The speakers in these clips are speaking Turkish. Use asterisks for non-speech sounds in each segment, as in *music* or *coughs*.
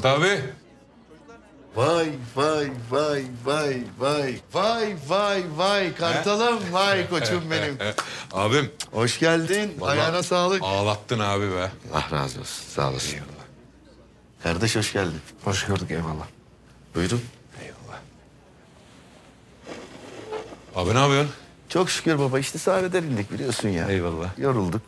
Bülent abi. Vay vay vay vay vay vay vay vay kartalım vay koçum benim. *laughs* Abim. Hoş geldin. vallahi Ayağına sağlık. Ağlattın abi be. Allah razı olsun. Sağ olasın. Kardeş hoş geldin. Hoş gördük eyvallah. Buyurun. Eyvallah. Abi ne yapıyorsun? Çok şükür baba işte sahneden indik biliyorsun ya. Eyvallah. Yorulduk.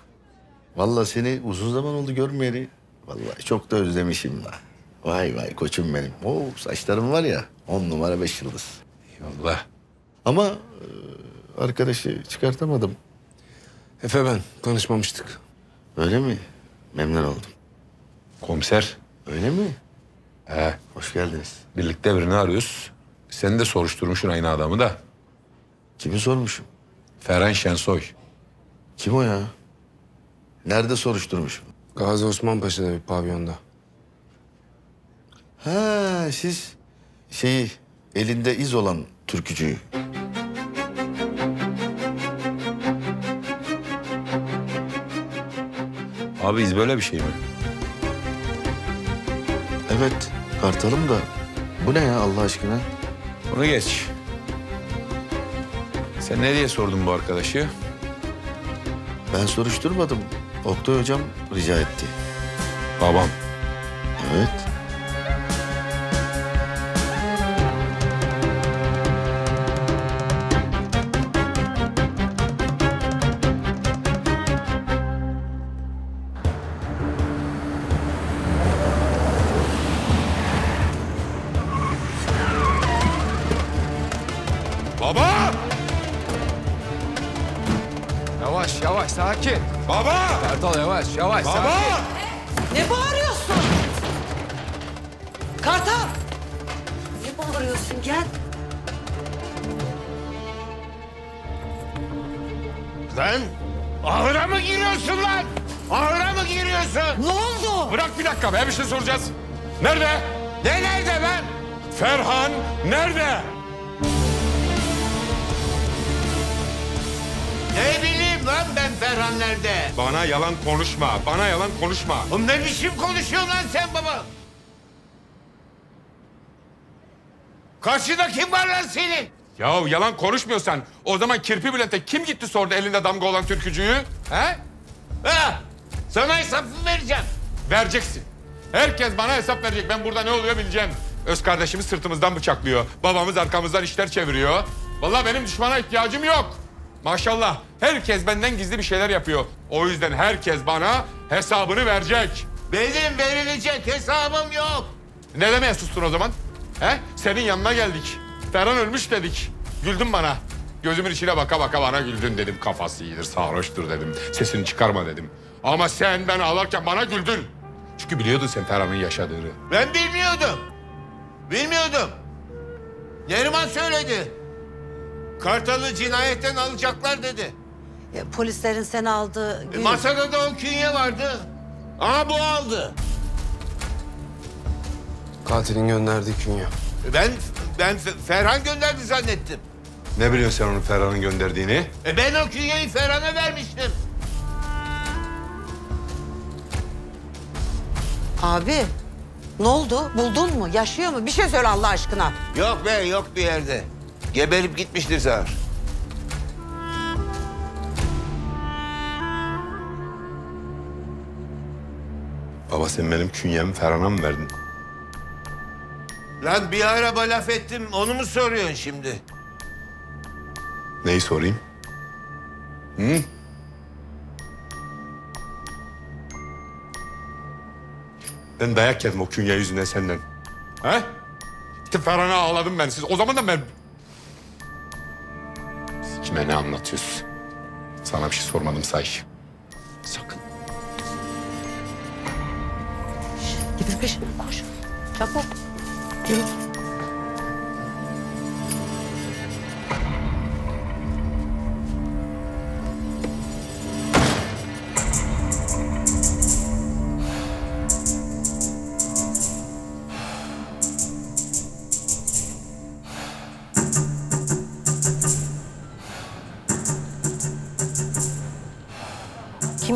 Vallahi seni uzun zaman oldu görmeyeli. Vallahi çok da özlemişim la. Vay vay koçum benim. Oo saçlarım var ya on numara beş yıldız. Eyvallah. Ama e, arkadaşı çıkartamadım. Efe ben tanışmamıştık. Öyle mi? Memnun oldum. Komiser. Öyle mi? He. Hoş geldiniz. Birlikte birini arıyoruz. Sen de soruşturmuşsun aynı adamı da. Kimi sormuşum? Ferhan Şensoy. Kim o ya? Nerede soruşturmuşum? Gazi Osman Paşa'da bir pavyonda. Ha siz şeyi elinde iz olan türkücüyü. Abi iz böyle bir şey mi? Evet kartalım da bu ne ya Allah aşkına? Bunu geç. Sen ne diye sordun bu arkadaşı? Ben soruşturmadım. Oktay hocam rica etti. Babam. Evet. Yalan konuşma. Bana yalan konuşma. Oğlum ne biçim konuşuyorsun lan sen baba? Karşıda kim var lan senin? Ya yalan konuşmuyorsan o zaman Kirpi Bülent'e kim gitti sordu elinde damga olan türkücüyü? He? Ha? Sana hesap mı vereceğim? Vereceksin. Herkes bana hesap verecek. Ben burada ne oluyor bileceğim. Öz kardeşimiz sırtımızdan bıçaklıyor. Babamız arkamızdan işler çeviriyor. Vallahi benim düşmana ihtiyacım yok. Maşallah herkes benden gizli bir şeyler yapıyor. O yüzden herkes bana hesabını verecek. Benim verilecek hesabım yok. Ne demeye sustun o zaman? He? Senin yanına geldik. Ferhan ölmüş dedik. Güldün bana. Gözümün içine baka baka bana güldün dedim. Kafası iyidir, sarhoştur dedim. Sesini çıkarma dedim. Ama sen ben ağlarken bana güldün. Çünkü biliyordun sen Ferhan'ın yaşadığını. Ben bilmiyordum. Bilmiyordum. Neriman söyledi. Kartalı cinayetten alacaklar dedi. Ya, polislerin seni aldığı E, gün... masada da o künye vardı. Ama bu aldı. Katilin gönderdiği künye. E, Ben ben Fe- Ferhan gönderdi zannettim. Ne biliyorsun sen onun Ferhan'ın gönderdiğini? E ben o künyeyi Ferhan'a vermiştim. Abi ne oldu? Buldun mu? Yaşıyor mu? Bir şey söyle Allah aşkına. Yok be yok bir yerde. Geberip gitmiştir Zahar. Baba sen benim künyemi Ferhan'a mı verdin? Lan bir araba laf ettim onu mu soruyorsun şimdi? Neyi sorayım? Hı? Ben dayak yedim o künye yüzünden senden. He? İşte Ferhan'a ağladım ben siz. O zaman da ben... Kime ne anlatıyorsun? Sana bir şey sormadım say. Sakın. Gidin peşine koş. Çabuk. Yürü.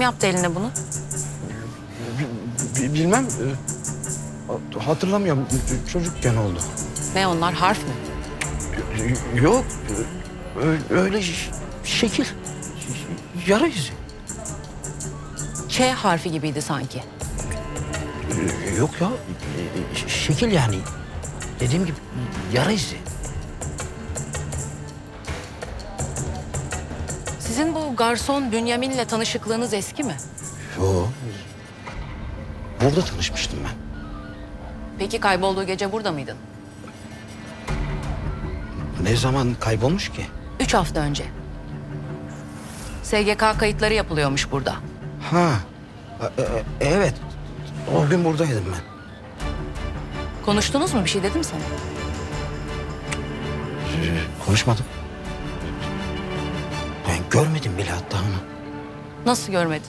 Yaptı eline bunu? Bi- bilmem. e, Hatırlamıyorum. Çocukken oldu. Ne onlar harf mı? Yok. Öyle, şekil. Yara izi. Ç harfi gibiydi sanki. Yok ya. ş- Şekil yani. Dediğim gibi yara izi. Bu garson Bünyamin'le tanışıklığınız eski mi? Yok. Burada tanışmıştım ben. Peki kaybolduğu gece burada mıydın? Ne zaman kaybolmuş ki? Üç hafta önce. SGK kayıtları yapılıyormuş burada. Ha. e- e- evet. O gün buradaydım ben. Konuştunuz mu? Bir şey dedim sana. Konuşmadım. Görmedim bile hatta onu. Nasıl görmedin?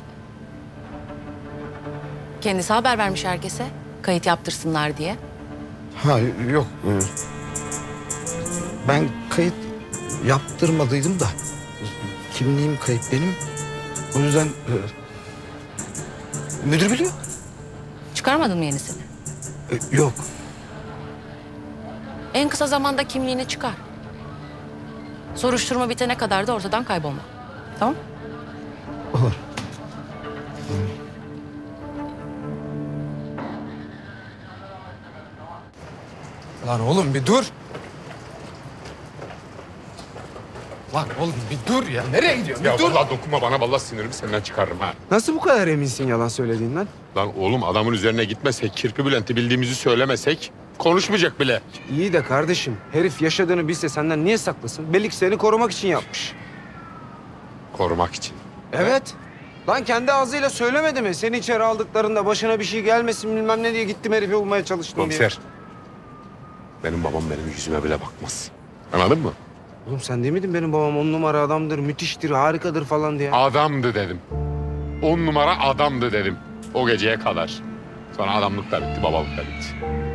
Kendisi haber vermiş herkese. Kayıt yaptırsınlar diye. Ha yok. e, Ben kayıt yaptırmadıydım da. Kimliğim kayıp benim. O yüzden e, müdür biliyor. Çıkarmadın mı yenisini? E, Yok. En kısa zamanda kimliğini çıkar. Soruşturma bitene kadar da ortadan kaybolma. Tamam? Olur. Lan oğlum bir dur. Lan oğlum bir dur ya. Nereye gidiyorsun? Ya vallahi dokunma bana vallahi sinirimi senden çıkarırım ha. Nasıl bu kadar eminsin yalan söylediğinden? Lan oğlum adamın üzerine gitmesek, Kirpi Bülent'i bildiğimizi söylemesek konuşmayacak bile. İyi de kardeşim herif yaşadığını bilse senden niye saklasın? Belli ki seni korumak için yapmış. Korumak için. Evet. Lan kendi ağzıyla söylemedi mi? Seni içeri aldıklarında başına bir şey gelmesin bilmem ne diye gittim herifi bulmaya çalıştım diye. Komiser. Benim babam benim yüzüme bile bakmaz. Anladın mı? Oğlum sen değil miydin benim babam on numara adamdır, müthiştir, harikadır falan diye? Adamdı dedim. On numara adamdı dedim. O geceye kadar. Sonra adamlık da bitti, babalık da bitti.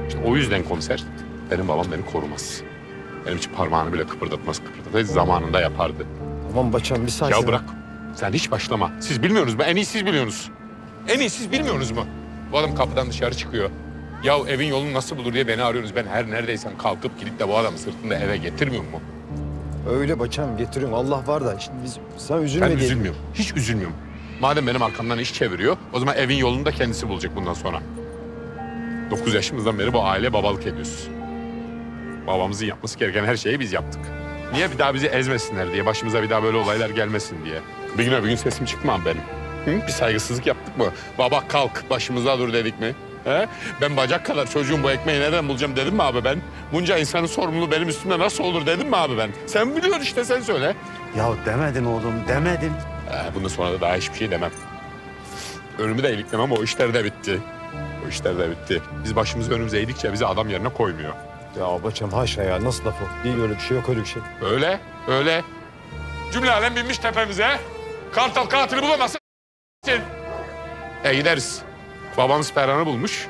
İşte o yüzden komiser, benim babam beni korumaz. Benim için parmağını bile kıpırdatmaz kıpırdatmaz. Zamanında yapardı. Tamam Baçan bir sakin. Ya bırak. Sen hiç başlama. Siz bilmiyorsunuz mu? En iyi siz biliyorsunuz. En iyi siz bilmiyorsunuz mu? Bu adam kapıdan dışarı çıkıyor. Ya evin yolunu nasıl bulur diye beni arıyorsunuz. Ben her neredeysem kalkıp gidip de bu adamı sırtında eve getirmiyor mu? Öyle Baçan getiriyorum. Allah var da şimdi biz sen üzülme Ben diye. üzülmüyorum. Hiç üzülmüyorum. Madem benim arkamdan iş çeviriyor, o zaman evin yolunu da kendisi bulacak bundan sonra. Dokuz yaşımızdan beri bu aile babalık ediyoruz. Babamızın yapması gereken her şeyi biz yaptık. Niye bir daha bizi ezmesinler diye, başımıza bir daha böyle olaylar gelmesin diye. Bir güne bir gün sesim çıkmam benim. Hı? Bir saygısızlık yaptık mı? Baba kalk, başımıza dur dedik mi? He? Ben bacak kadar çocuğum bu ekmeği nereden bulacağım dedim mi abi ben? Bunca insanın sorumluluğu benim üstümde nasıl olur dedim mi abi ben? Sen biliyorsun işte sen söyle. Ya demedim oğlum demedim. Ee, bundan sonra da daha hiçbir şey demem. Ölümü de iliklemem o işler de bitti. O işler de bitti. Biz başımızı önümüze eğdikçe bizi adam yerine koymuyor. Ya Baçan haşa ya nasıl laf o? Değil öyle bir şey yok öyle bir şey. Öyle, öyle. Cümle alem binmiş tepemize. Kartal katili bulamazsın. E gideriz. Babamız Ferhan'ı bulmuş.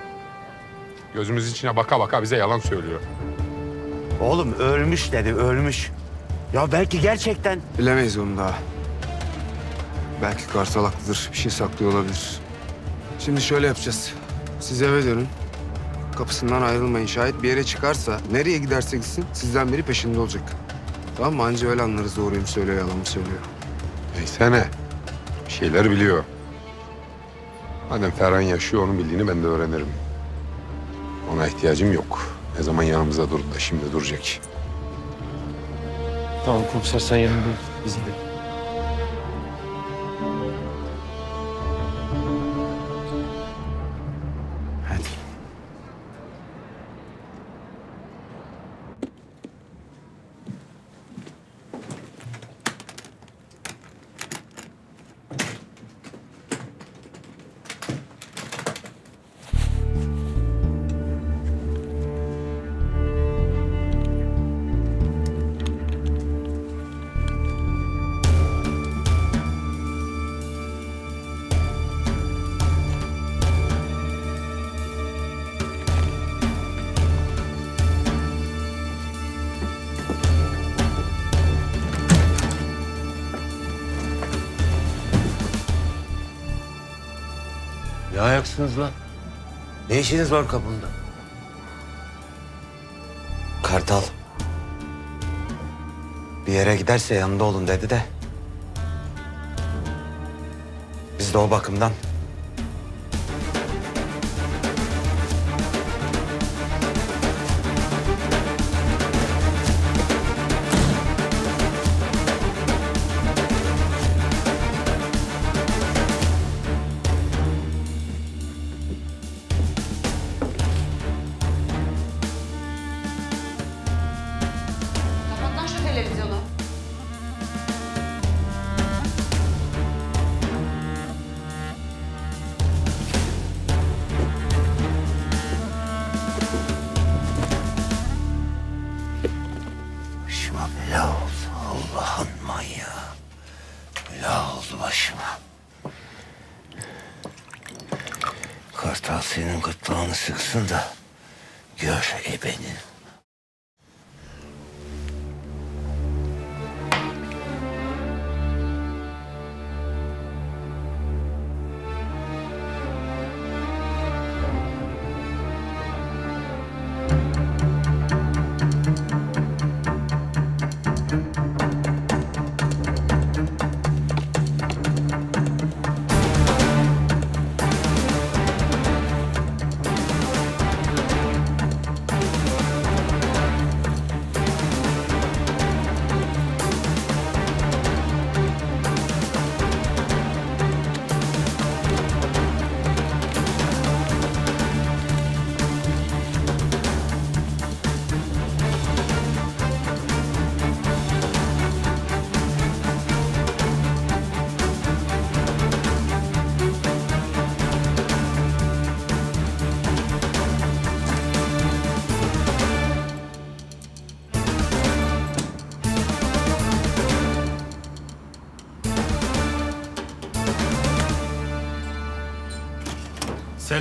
Gözümüzün içine baka baka bize yalan söylüyor. Oğlum ölmüş dedi ölmüş. Ya belki gerçekten Bilemeyiz onu daha. Belki Kartal haklıdır, bir şey saklıyor olabilir. Şimdi şöyle yapacağız. Siz eve dönün. Kapısından ayrılmayın. Şayet bir yere çıkarsa nereye giderse gitsin sizden biri peşinde olacak. Tamam mı? Anca öyle anlarız doğruyu mu söylüyor, yalan mı söylüyor. Neyse ne. Bir şeyler biliyor. Madem Ferhan yaşıyor, onun bildiğini ben de öğrenirim. Ona ihtiyacım yok. Ne zaman yanımızda durdu da şimdi duracak. Tamam komiser sen yanımda biz yapıyorsunuz lan? Ne işiniz var kapımda? Kartal. Bir yere giderse yanında olun dedi de. Biz de o bakımdan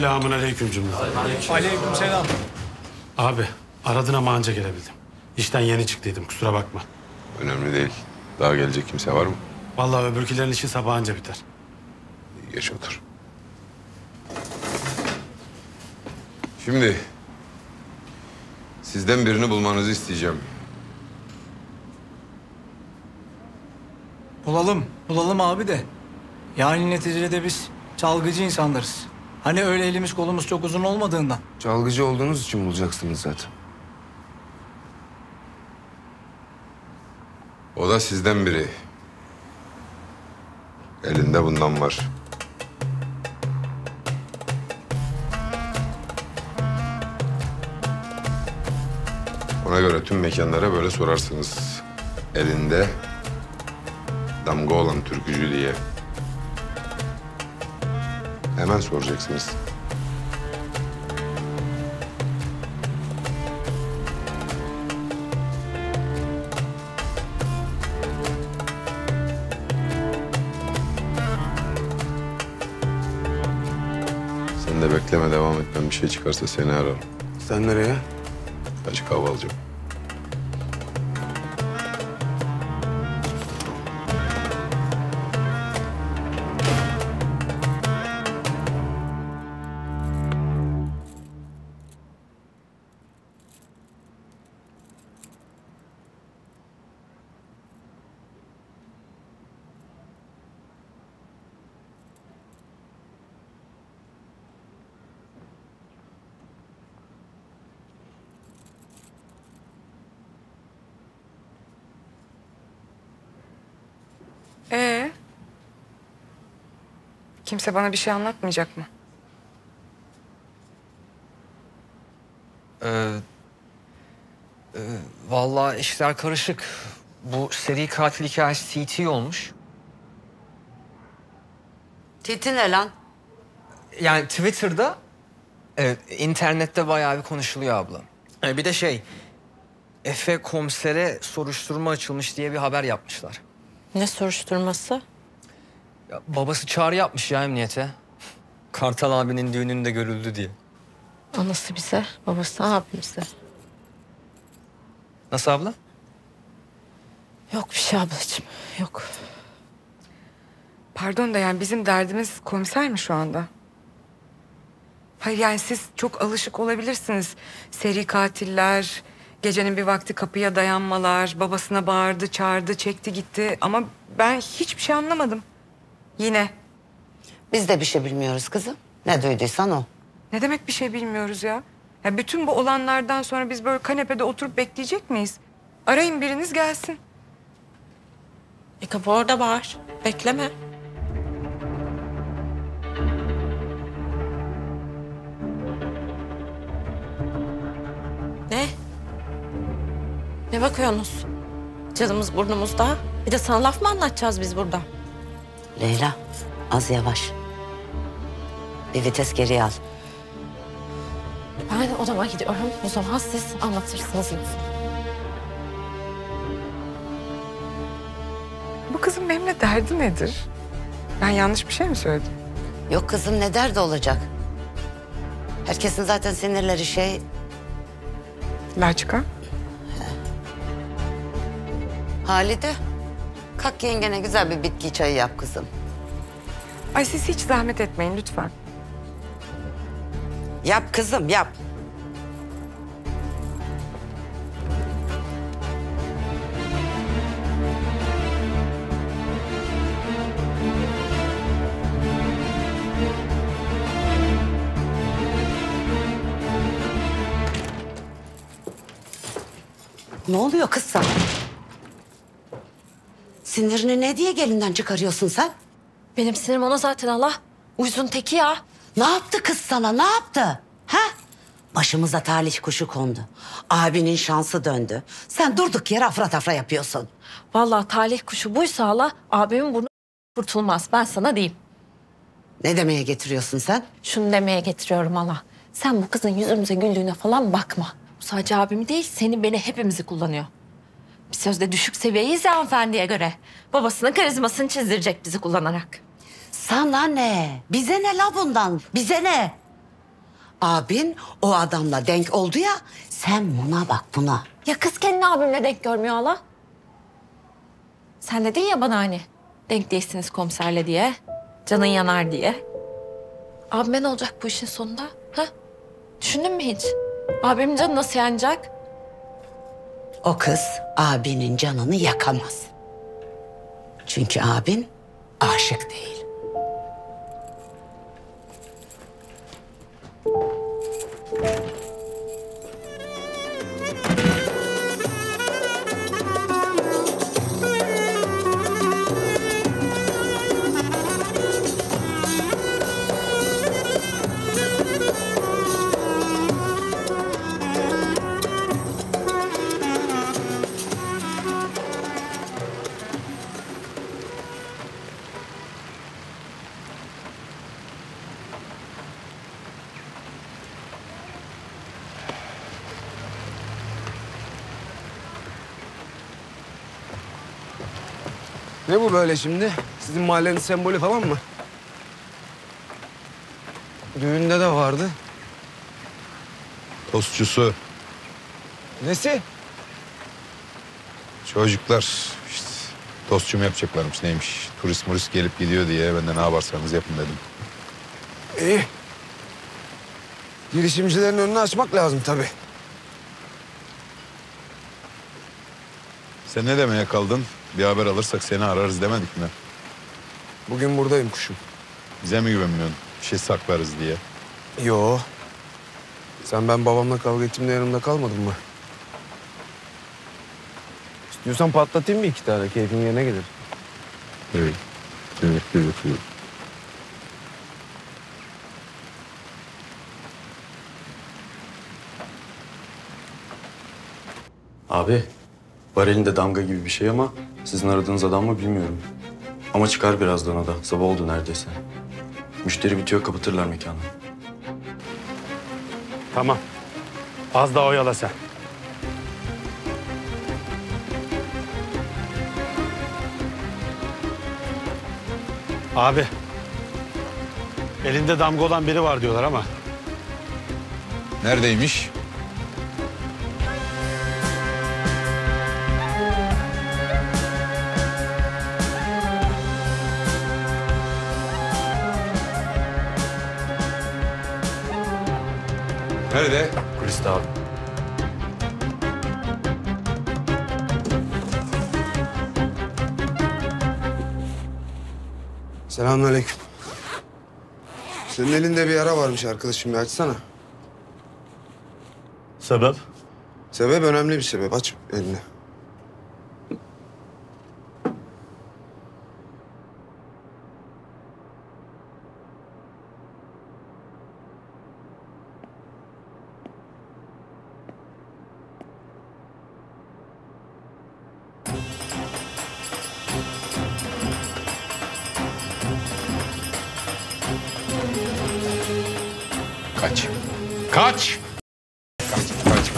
Selamun aleyküm cümle. Aleyküm selam. Abi aradın ama anca gelebildim. İşten yeni çıktıydım kusura bakma. Önemli değil. Daha gelecek kimse var mı? Vallahi öbürkülerin işi sabah anca biter. Geç otur. Şimdi sizden birini bulmanızı isteyeceğim. Bulalım, bulalım abi de. Yani neticede biz çalgıcı insanlarız. Hani öyle elimiz kolumuz çok uzun olmadığından. Çalgıcı olduğunuz için bulacaksınız zaten. O da sizden biri. Elinde bundan var. Ona göre tüm mekanlara böyle sorarsınız. Elinde damga olan türkücü diye. Hemen soracaksınız. Sen de bekleme devam et. Ben bir şey çıkarsa seni ararım. Sen nereye? Açık hava alacağım. Kimse bana bir şey anlatmayacak mı? Ee, e, vallahi işler karışık. Bu seri katil hikayesi CT olmuş. Titi ne lan? Yani Twitter'da, evet, internette bayağı bir konuşuluyor abla. Ee, bir de şey, Efe komisere soruşturma açılmış diye bir haber yapmışlar. Ne soruşturması? Ya, babası çağrı yapmış ya emniyete. Kartal abinin düğününde görüldü diye. Anası bize, babası abimize. Nasıl abla? Yok bir şey ablacığım, yok. Pardon da yani bizim derdimiz komiser mi şu anda? Hayır yani siz çok alışık olabilirsiniz. Seri katiller, Gecenin bir vakti kapıya dayanmalar, babasına bağırdı, çağırdı, çekti gitti. Ama ben hiçbir şey anlamadım. Yine. Biz de bir şey bilmiyoruz kızım. Ne duyduysan o. Ne demek bir şey bilmiyoruz ya? ya bütün bu olanlardan sonra biz böyle kanepede oturup bekleyecek miyiz? Arayın biriniz gelsin. E kapı orada var. Bekleme. Ne? Ne bakıyorsunuz? Canımız burnumuzda. Bir de sana laf mı anlatacağız biz burada? Leyla az yavaş. Bir vites geriye al. Ben odama gidiyorum. O zaman siz anlatırsınız. Bu kızın benimle derdi nedir? Ben yanlış bir şey mi söyledim? Yok kızım ne derdi olacak? Herkesin zaten sinirleri şey... Laçka? Halide. Kalk yengene güzel bir bitki çayı yap kızım. Ay siz hiç zahmet etmeyin lütfen. Yap kızım yap. Ne oluyor kız sana? Sinirini ne diye gelinden çıkarıyorsun sen? Benim sinirim ona zaten Allah. Uyuzun teki ya. Ne yaptı kız sana? Ne yaptı? Ha? Başımıza talih kuşu kondu. Abinin şansı döndü. Sen durduk yere afra tafra yapıyorsun. Vallahi talih kuşu buysa Allah abimin burnu kurtulmaz. Ben sana diyeyim. Ne demeye getiriyorsun sen? Şunu demeye getiriyorum Allah. Sen bu kızın yüzümüze güldüğüne falan bakma. Bu sadece abimi değil seni beni hepimizi kullanıyor. Bir sözde düşük seviyeyiz ya hanımefendiye göre. Babasının karizmasını çizdirecek bizi kullanarak. Sana ne? Bize ne la bundan? Bize ne? Abin o adamla denk oldu ya. Sen buna bak buna. Ya kız kendini abimle denk görmüyor hala. Sen dedin ya bana hani denk değilsiniz komiserle diye. Canın yanar diye. Abime ne olacak bu işin sonunda? Ha? Düşündün mü hiç? Abimin canı nasıl yanacak? O kız abinin canını yakamaz. Çünkü abin aşık değil. Ne bu böyle şimdi? Sizin mahallenin sembolü falan mı? Düğünde de vardı. Tostçusu. Nesi? Çocuklar işte tostçu mu yapacaklarmış neymiş. Turist murist gelip gidiyor diye ben de ne yaparsanız yapın dedim. İyi. Girişimcilerin önünü açmak lazım tabii. Sen ne demeye kaldın? Bir haber alırsak seni ararız demedik mi? Bugün buradayım kuşum. Bize mi güvenmiyorsun? Bir şey saklarız diye. Yo. Sen ben babamla kavga ettiğimde yanımda kalmadın mı? İstiyorsan patlatayım mı iki tane? Keyfin yerine gelir. Evet. Evet, evet, evet. Abi, var elinde damga gibi bir şey ama sizin aradığınız adam mı bilmiyorum. Ama çıkar birazdan o da. Sabah oldu neredeyse. Müşteri bitiyor, kapatırlar mekanı. Tamam. Az daha oyala sen. Abi. Elinde damga olan biri var diyorlar ama. Neredeymiş? Nerede? Kuliste abi. Selamünaleyküm. Senin elinde bir yara varmış arkadaşım. Bir açsana. Sebep? Sebep önemli bir sebep. Aç elini.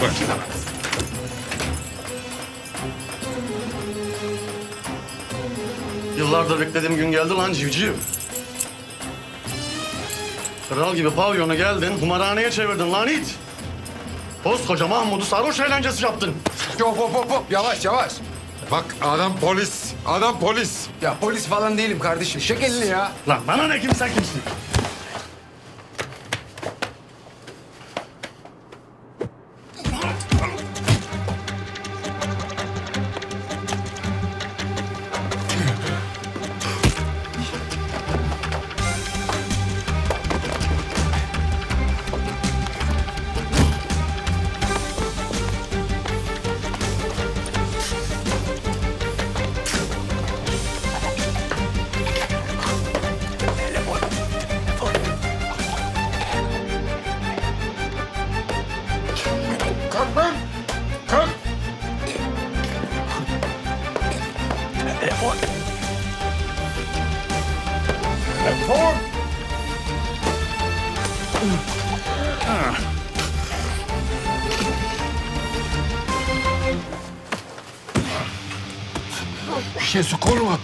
Kaç. Yıllardır beklediğim gün geldi lan civciv. Kral gibi pavyona geldin, kumarhaneye çevirdin lan it. Koskoca Mahmut'u sarhoş eğlencesi yaptın. Hop hop hop hop yavaş yavaş. Bak adam polis. Adam polis. Ya polis falan değilim kardeşim. Elini ya. Lan bana ne kimsen kimsin?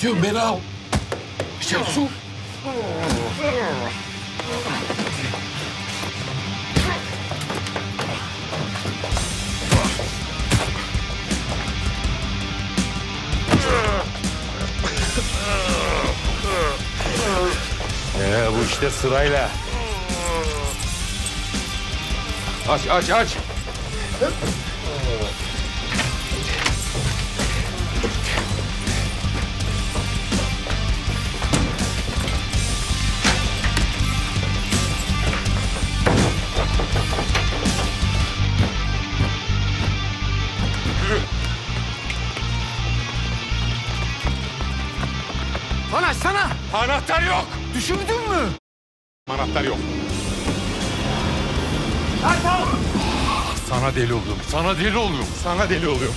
Su kolum atıyorum beni al. Bir şey su. Ee, bu işte sırayla. Aç aç aç. Sana deli oluyorum. Sana deli oluyorum.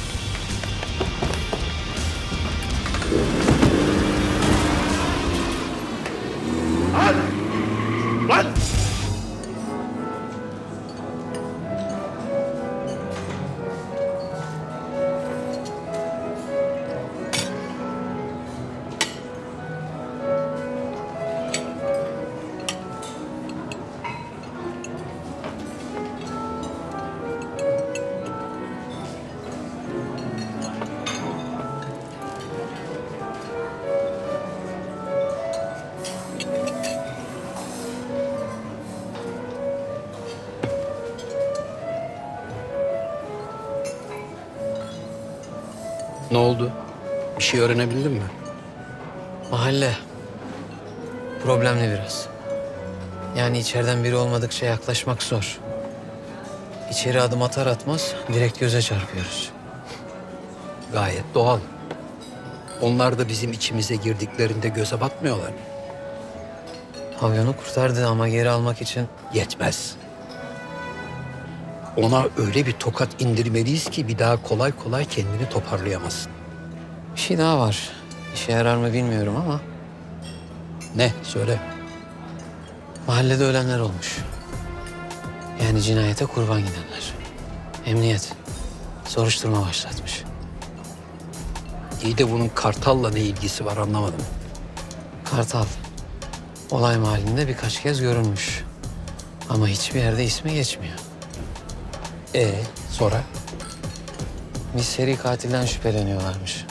Şey öğrenebildin mi? Mahalle. Problemli biraz. Yani içeriden biri olmadıkça yaklaşmak zor. İçeri adım atar atmaz direkt göze çarpıyoruz. Gayet doğal. Onlar da bizim içimize girdiklerinde göze batmıyorlar. Pavyonu kurtardı ama geri almak için Yetmez. Ona öyle bir tokat indirmeliyiz ki bir daha kolay kolay kendini toparlayamazsın. Şey daha var. İşe yarar mı bilmiyorum ama Ne? Söyle. mahallede ölenler olmuş. Yani cinayete kurban gidenler. Emniyet soruşturma başlatmış. İyi de bunun Kartal'la ne ilgisi var anlamadım. Kartal olay mahallinde birkaç kez görünmüş. Ama hiçbir yerde ismi geçmiyor. E sonra? Bir seri katilden şüpheleniyorlarmış.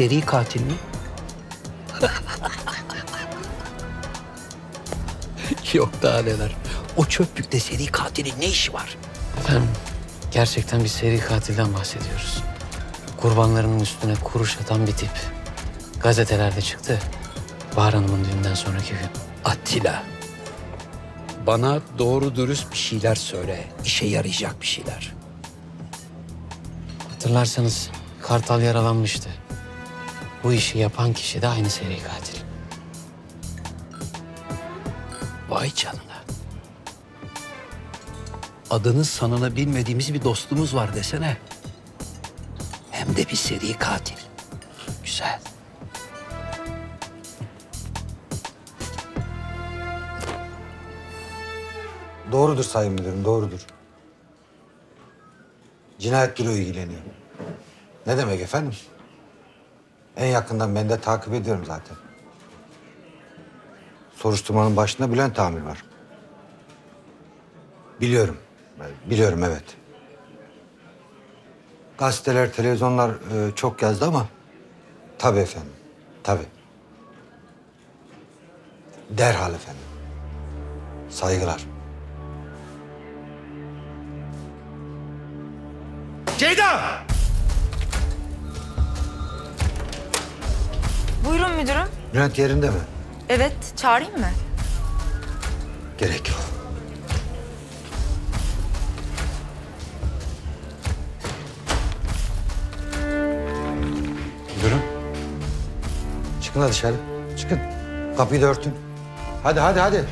Seri katil mi? Yok daha neler. O çöplükte seri katilin ne işi var? Efendim gerçekten bir seri katilden bahsediyoruz. Kurbanlarının üstüne kuruş atan bir tip. Gazetelerde çıktı. Bahar Hanım'ın düğünden sonraki gün. Attila. Bana doğru dürüst bir şeyler söyle. İşe yarayacak bir şeyler. Hatırlarsanız Kartal yaralanmıştı. Bu işi yapan kişi de aynı seri katil. Vay canına. Adını sanını bilmediğimiz bir dostumuz var desene. Hem de bir seri katil. Güzel. Doğrudur Sayın Müdürüm, doğrudur. Cinayet büro ilgileniyor. Ne demek efendim? En yakından ben de takip ediyorum zaten. Soruşturmanın başında Bülent Amir var. Biliyorum. Biliyorum evet. Gazeteler, televizyonlar e, çok yazdı ama... Tabii efendim, tabii. Derhal efendim. Saygılar. Ceyda! Buyurun müdürüm. Bülent yerinde mi? Evet, çağırayım mı? Gerek yok. Müdürüm. Çıkın hadi dışarı. Çıkın. Kapıyı da örtün. Hadi hadi hadi.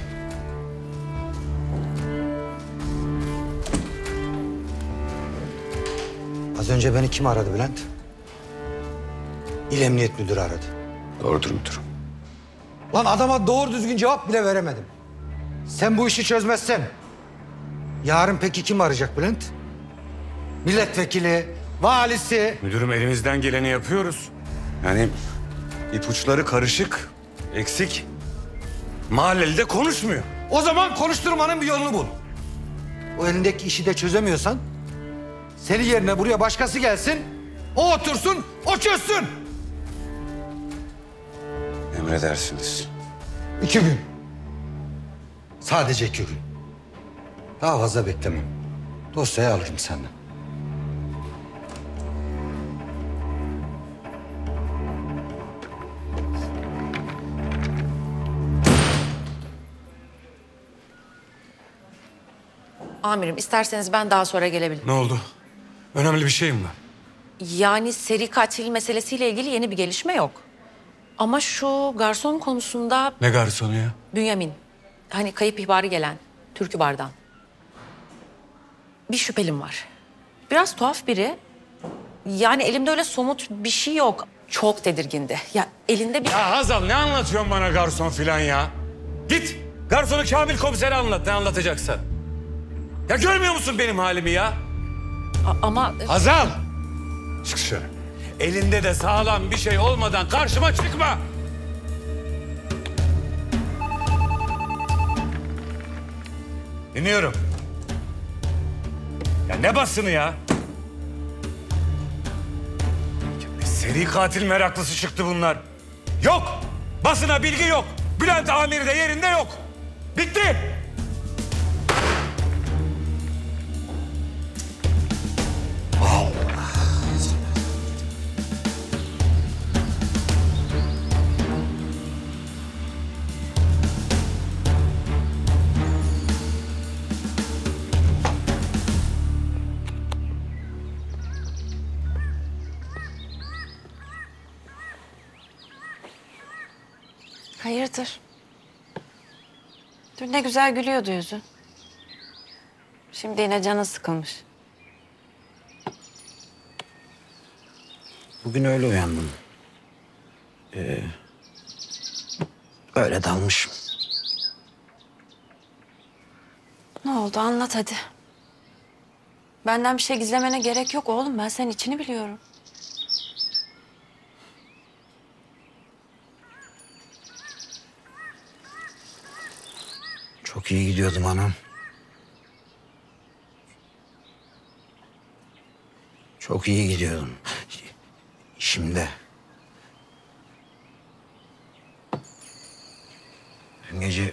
Az önce beni kim aradı Bülent? İl Emniyet Müdürü aradı. Doğrudur müdürüm. Lan adama doğru düzgün cevap bile veremedim. Sen bu işi çözmezsen yarın peki kim arayacak Bülent? Milletvekili, valisi. Müdürüm elimizden geleni yapıyoruz. Yani ipuçları karışık, eksik. Mahalleli de konuşmuyor. O zaman konuşturmanın bir yolunu bul. O elindeki işi de çözemiyorsan senin yerine buraya başkası gelsin. O otursun, o çözsün. Emredersiniz. İki gün. Sadece iki gün. Daha fazla beklemem. Dosyayı alırım senden. Amirim isterseniz ben daha sonra gelebilirim. Ne oldu? Önemli bir şey mi var? Yani seri katil meselesiyle ilgili yeni bir gelişme yok. Ama şu garson konusunda Ne garsonu ya? Bünyamin, hani kayıp ihbarı gelen Türkü Bar'dan. Bir şüphelim var. Biraz tuhaf biri. Yani elimde öyle somut bir şey yok. Çok tedirgindi. Ya elinde bir... Ya Hazal ne anlatıyorsun bana garson filan ya? Git garsonu Kamil komisere anlat ne anlatacaksan. Ya görmüyor musun benim halimi ya? A- ama... Hazal! Çık dışarı. Elinde de sağlam bir şey olmadan karşıma çıkma. Dinliyorum. Ya ne basını ya? Ya Seri katil meraklısı çıktı bunlar. Yok. Basına bilgi yok. Bülent Amir de yerinde yok. Bitti. Hayırdır? Dün ne güzel gülüyordu yüzü. Şimdi yine canı sıkılmış. Bugün öyle uyandım. Ee, öyle dalmışım. Ne oldu anlat hadi. Benden bir şey gizlemene gerek yok oğlum. Ben senin içini biliyorum. Çok iyi gidiyordum anam. Çok iyi gidiyordum. Şimdi. Dün gece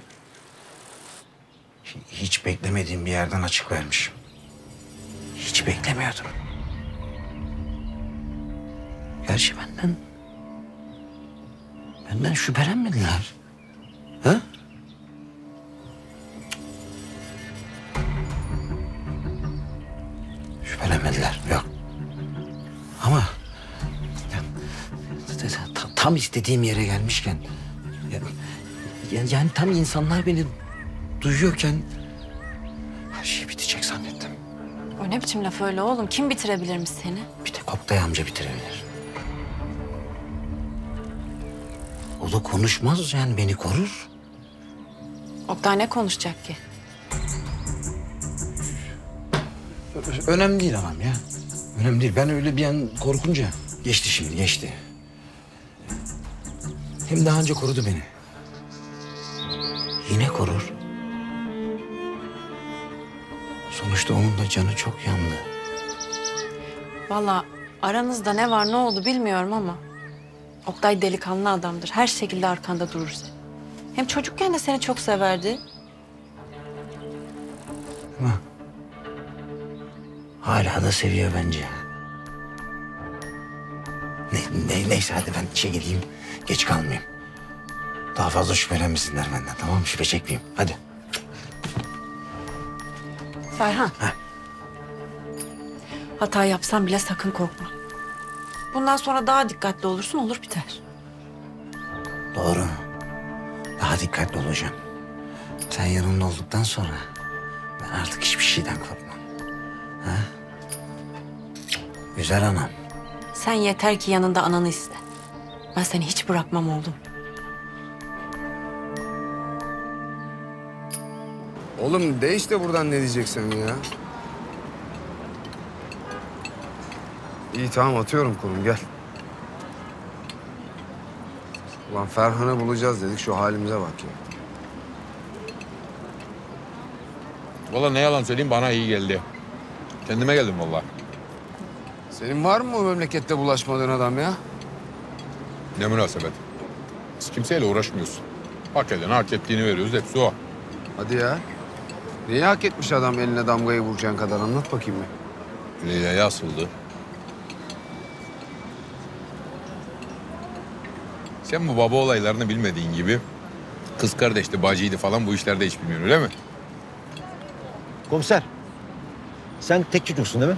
hiç beklemediğim bir yerden açık vermişim. Hiç beklemiyordum. Gerçi benden Benden şüphelenmediler. Ha? Tam istediğim yere gelmişken ya- ya- yani tam insanlar beni duyuyorken her şey bitecek zannettim. O ne biçim laf öyle oğlum? Kim bitirebilirmiş seni? Bir tek Oktay amca bitirebilir. O da konuşmaz yani beni korur. Oktay ne konuşacak ki? Önemli değil anam ya. Önemli değil. Ben öyle bir an korkunca geçti şimdi geçti. Hem daha önce korudu beni. Yine korur. Sonuçta onun da canı çok yandı. Vallahi aranızda ne var ne oldu bilmiyorum ama... Oktay delikanlı adamdır. Her şekilde arkanda durur senin. Hem çocukken de seni çok severdi. Hala da seviyor bence. Neyse hadi ben işe gideyim. Geç kalmayayım. Daha fazla şüphelenmesinler benden tamam mı? Şüphe çekmeyeyim. Hadi. Ferhan. Hata yapsan bile sakın korkma. Bundan sonra daha dikkatli olursun olur biter. Doğru. Daha dikkatli olacağım. Sen yanımda olduktan sonra ben artık hiçbir şeyden korkmam. Ha? Güzel anam. Sen yeter ki yanında ananı iste. Ben seni hiç bırakmam oğlum. Oğlum de işte buradan ne diyeceksen ya. İyi tamam atıyorum konum gel. Ulan Ferhan'ı bulacağız dedik şu halimize bak ya. Valla ne yalan söyleyeyim bana iyi geldi. Kendime geldim valla. Senin var mı o memlekette bulaşmadığın adam ya? Ne münasebet. Biz kimseyle uğraşmıyoruz. Hak edene hak ettiğini veriyoruz. Hepsi o. Hadi ya. Neyi hak etmiş adam eline damgayı vuracağın kadar anlat bakayım bir. Leyla'ya asıldı. Sen bu baba olaylarını bilmediğin gibi kız kardeşti, bacıydı falan bu işlerde hiç bilmiyorsun öyle mi? Komiser. Sen tek çocuksun değil mi?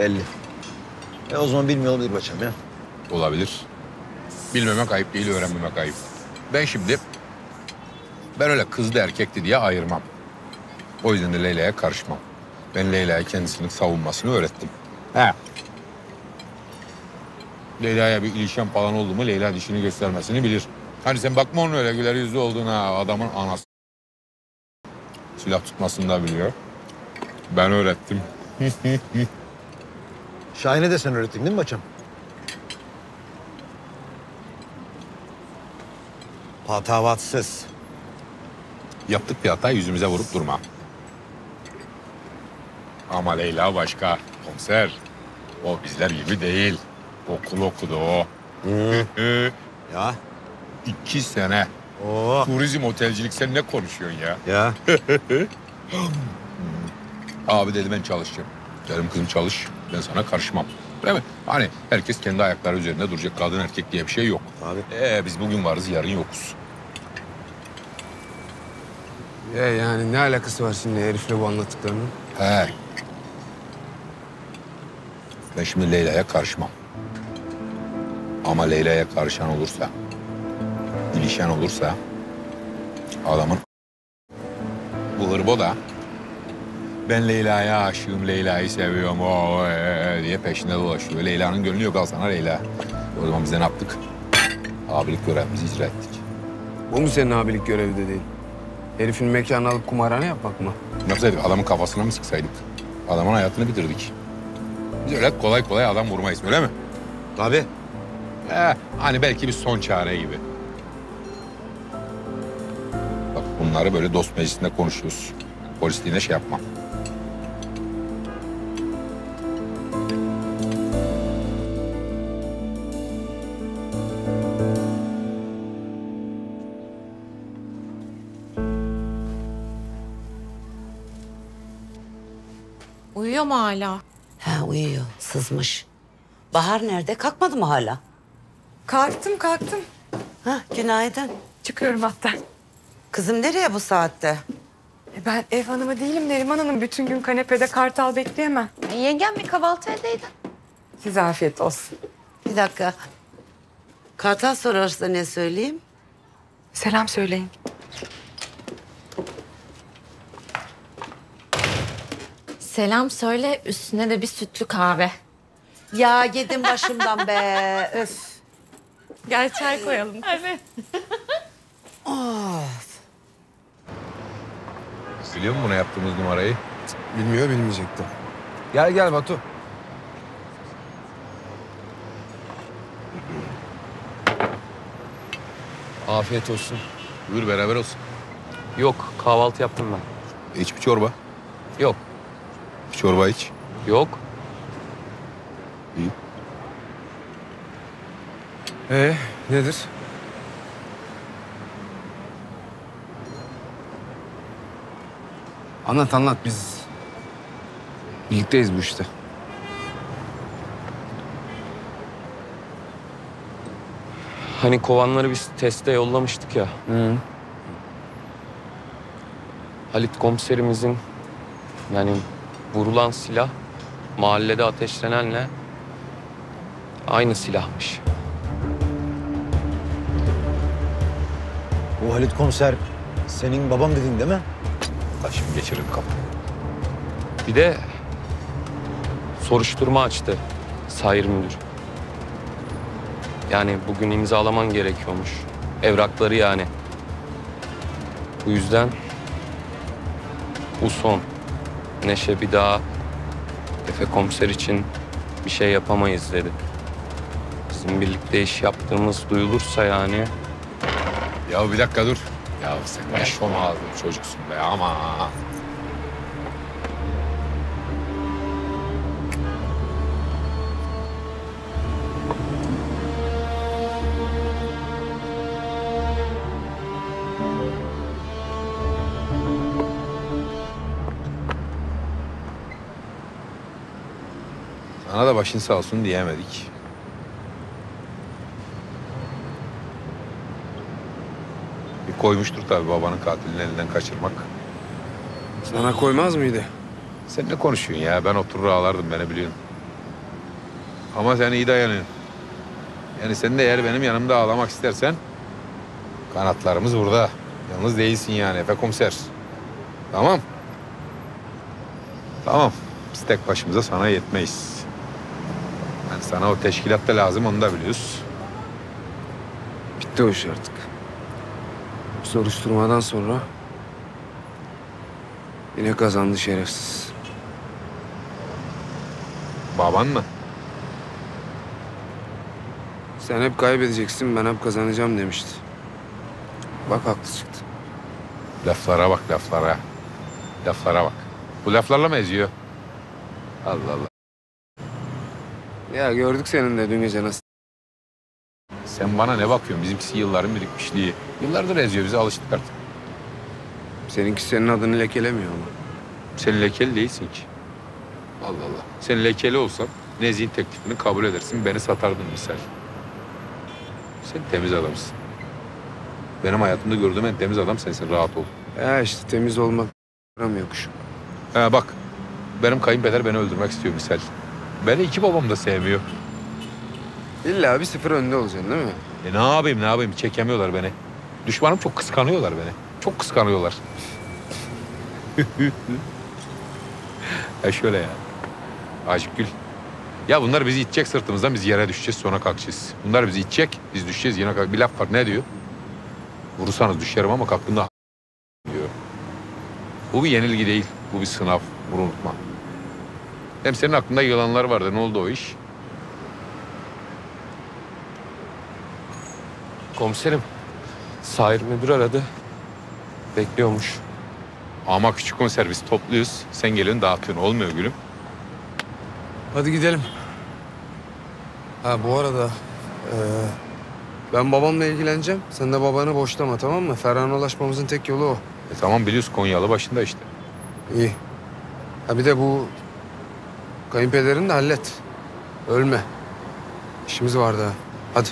Belli. E o zaman bilmiyor olabilir bacım ya. Olabilir. Bilmemek ayıp değil, öğrenmemek ayıp. Ben şimdi ben öyle kızdı erkekti diye ayırmam. O yüzden de Leyla'ya karışmam. Ben Leyla'ya kendisini savunmasını öğrettim. He. Leyla'ya bir ilişen falan oldu mu Leyla dişini göstermesini bilir. Hani sen bakma onun öyle güler yüzlü olduğuna adamın anası. Silah tutmasını da biliyor. Ben öğrettim. *laughs* Şahin'e de sen öğrettin değil mi bacım? Patavatsız. Yaptık bir hata yüzümüze vurup durma. Ama Leyla başka. Komiser. O bizler gibi değil. Okul okudu o. *laughs* ya. İki sene. Turizm otelcilik sen ne konuşuyorsun ya? Ya. *laughs* Abi dedi ben çalışacağım. Dedim kızım çalış. Ben sana karışmam. Değil mi? Hani herkes kendi ayakları üzerinde duracak. Kadın erkek diye bir şey yok. Abi. Ee, biz bugün varız yarın yokuz. Ya yani ne alakası var şimdi herifle bu anlattıklarının? He. Ben şimdi Leyla'ya karışmam. Ama Leyla'ya karışan olursa, ilişen olursa adamın bu hırbo da ben Leyla'ya aşığım, Leyla'yı seviyorum o ee, diye peşinde dolaşıyor. Leyla'nın gönlü yok al sana Leyla. O zaman biz de ne yaptık? Abilik görevimizi icra ettik. Bu mu senin abilik görevi dediğin? Herifin mekanını alıp kumarhane yapmak mı? Ne yapsaydık? Adamın kafasına mı sıksaydık? Adamın hayatını bitirdik. Biz öyle kolay kolay adam vurmayız öyle mi? Tabii. Ee, hani belki bir son çare gibi. Bak bunları böyle dost meclisinde konuşuyoruz. Polisliğine şey yapmam. Mu hala? He uyuyor, sızmış. Bahar nerede? Kalkmadı mı hala? Kalktım kalktım. Ha, günaydın. Çıkıyorum hatta. Kızım nereye bu saatte? E, Ben ev hanımı değilim Neriman Hanım. Bütün gün kanepede kartal bekleyemem. E, yengem bir kahvaltı edeydin. Size afiyet olsun. Bir dakika. Kartal sorarsa ne söyleyeyim? Selam söyleyin. Selam söyle üstüne de bir sütlü kahve. Ya gidin başımdan be. Öf. Gel çay koyalım. *laughs* Evet. Of. Biliyor musun buna yaptığımız numarayı? Bilmiyor bilmeyecekti. Gel gel Batu. Afiyet olsun. Buyur beraber olsun. Yok kahvaltı yaptım ben. İç bir çorba. Yok. Bir çorba iç. Yok. İyi. Ee nedir? Anlat anlat biz birlikteyiz bu işte. Hani kovanları biz teste yollamıştık ya. Hı. Halit komiserimizin yani vurulan silah mahallede ateşlenenle aynı silahmış. Bu Halit komiser senin babam dedin değil mi? Taşım geçirin kapı. Bir de soruşturma açtı Sayır Müdür. Yani bugün imzalaman gerekiyormuş. Evrakları yani. Bu yüzden bu son. Neşe bir daha Efe komiser için bir şey yapamayız dedi. Bizim birlikte iş yaptığımız duyulursa yani Ya bir dakika dur. Ya sen ne şom ağzın çocuksun be ama. Sana da başın sağ olsun diyemedik. Bir koymuştur tabii babanın katilini elinden kaçırmak. Sana koymaz mıydı? Sen ne konuşuyorsun ya? Ben oturur ağlardım beni biliyorsun. Ama sen iyi dayanıyorsun. Yani sen de eğer benim yanımda ağlamak istersen kanatlarımız burada. Yalnız değilsin yani Efe komiser. Tamam. Tamam. Biz tek başımıza sana yetmeyiz. Sana o teşkilat da lazım onu da biliyoruz. Bitti o iş artık. Soruşturmadan sonra yine kazandı şerefsiz. Baban mı? Sen hep kaybedeceksin, ben hep kazanacağım demişti. Bak haklı çıktı. Laflara bak laflara. Laflara bak. Bu laflarla mı eziyor? Allah Allah. Ya gördük senin de dün gece nasıl. Sen bana ne bakıyorsun? Bizimkisi yılların birikmişliği. Yıllardır eziyor bizi alıştık artık. Seninki senin adını lekelemiyor ama. Sen lekeli değilsin ki. Allah Allah. Sen lekeli olsan Nezih'in teklifini kabul edersin. Beni satardın misal. Sen temiz adamsın. Benim hayatımda gördüğüm en temiz adam sensin. Rahat ol. Ya işte temiz olmak yokuşum. Ha bak. Benim kayınpeder beni öldürmek istiyor misal. Beni iki babam da sevmiyor. İlla bir sıfır önde olacaksın değil mi? E ne yapayım ne yapayım çekemiyorlar beni. Düşmanım çok kıskanıyorlar beni. Çok kıskanıyorlar. ya *laughs* şöyle ya. Aşık Gül. Ya bunlar bizi itecek sırtımızdan biz yere düşeceğiz sonra kalkacağız. Bunlar bizi itecek biz düşeceğiz yine kalk. Bir laf var ne diyor? Vurursanız düşerim ama kalktığımda diyor. Bu bir yenilgi değil. Bu bir sınav. Bunu unutma. Hem senin aklında yılanlar vardı. Ne oldu o iş? komiserim Sayır Müdür aradı. Bekliyormuş. Ama küçük konser biz topluyoruz. Sen geliyorsun dağıtıyorsun. Olmuyor gülüm. Hadi gidelim. Ha bu arada eee, ben babamla ilgileneceğim. Sen de babanı boşlama tamam mı? Ferhan'a ulaşmamızın tek yolu o. E tamam biliyoruz Konyalı başında işte. İyi. Ha bir de bu Kayınpederini de hallet. Ölme. İşimiz var daha. Hadi.